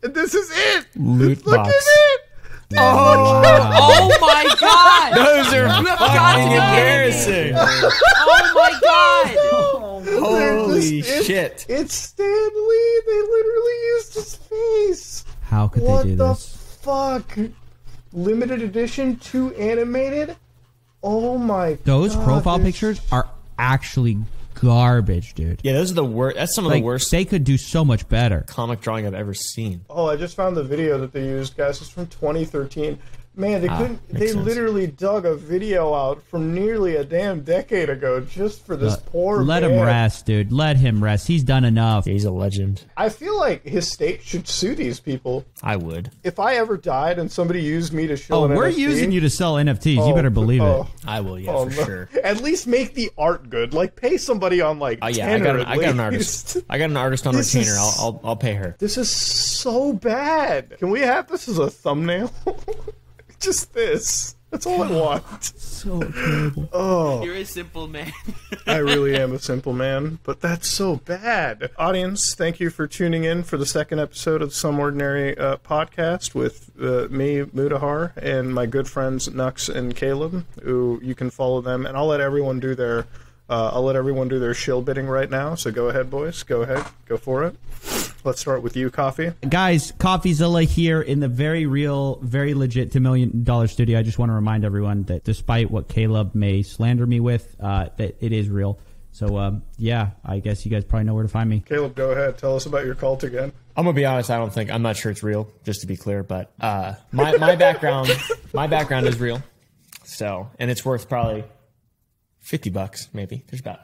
This is it. Loot Look box. Oh, at it. Oh oh my god! Those are You have got embarrassing. *laughs* Oh my god! Holy It's- shit. It's Stan Lee. They literally used his face. How could What they do the this? fuck? Limited edition, two animated. Oh my. Those God, profile this- pictures are actually garbage, dude. Yeah, those are the worst. That's some of Like the worst they could do so much better. comic drawing I've ever seen. Oh, I just found the video that they used, guys. It's from 2013. Man, they couldn't. They Ah, makes sense. literally dug a video out from nearly a damn decade ago just for this poor. Let him rest, dude. Let him rest. He's done enough. He's a legend. I feel like his state should sue these people. I would. If I ever died and somebody used me to show Oh, an we're NFT, using you to sell NFTs. you oh, better believe oh, it. I will. Yeah, oh, for no. sure. At least make the art good. Like pay somebody on like Oh yeah, I got. An, I got an artist. I got an artist on This retainer. is- I'll, I'll. I'll pay her. This is so bad. Can we have this as a thumbnail? *laughs* *laughs* Just this. That's all I want. So terrible. *laughs* You're a simple man. I really am a *laughs* simple man, but that's so bad. Audience, thank you for tuning in for the second episode of Some Ordinary uh, podcast with uh, me, Mutahar, and my good friends Nux and Caleb. Who you can follow them, and I'll let everyone do their. Uh, I'll let everyone do their shill bidding right now. So go ahead, boys. Go ahead. Go for it. Let's start with you, Coffee. Guys, CoffeeZilla here in the very real, very legit to million dollar studio. I just want to remind everyone that despite what Caleb may slander me with, uh, that it is real. So um, yeah, I guess you guys probably know where to find me. Caleb, go ahead. Tell us about your cult again. I'm gonna be honest. I don't think. I'm not sure it's real. Just to be clear, but uh, my my background, my background is real. So, and it's worth probably fifty bucks, maybe. There's about.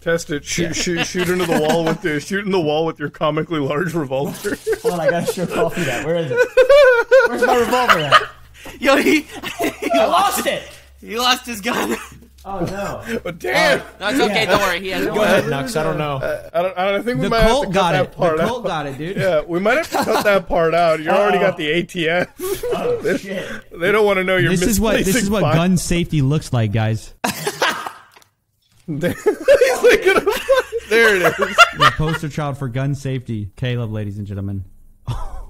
Test it. Shoot, shoot, shoot into the wall with the shoot in the wall with your comically large revolver. Hold on, I gotta show coffee that. Where is it? Where's my revolver at? *laughs* Yo, he, I lost it. he lost his gun. *laughs* Oh no. but damn, oh, No, it's okay. Don't worry. He has Go ahead, Nux. I don't know. Uh, I don't. I don't think we The might have to Colt cut got that it. part The out. Colt got it, dude. Yeah, we might have to cut that *laughs* part out. You already got the ATF. Oh shit. They don't want to know you're This is what this is what five- gun safety looks like, guys. *laughs* He's like, gonna- there it is. The poster child for gun safety, Caleb, ladies and gentlemen.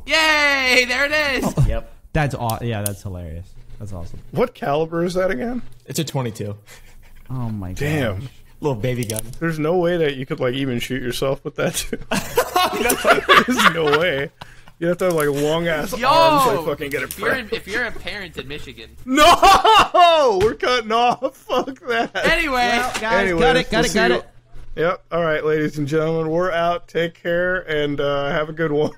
Yay! There it is. Oh. Yep. That's aw- yeah, that's hilarious. That's awesome. What caliber is that again? It's a 22. Oh my god. Damn. Little baby gun. There's no way that you could like even shoot yourself with that. Too. *laughs* *laughs* There's no way. You have to have like long ass Yo, arms to fucking get it. if you're, in, if you're a parent in Michigan. *laughs* no, we're cutting off. *laughs* Fuck that. Anyway, Guys, Anyways, got it, got we'll it, got you- it. Yep. All right, ladies and gentlemen, we're out. Take care and uh, have a good one.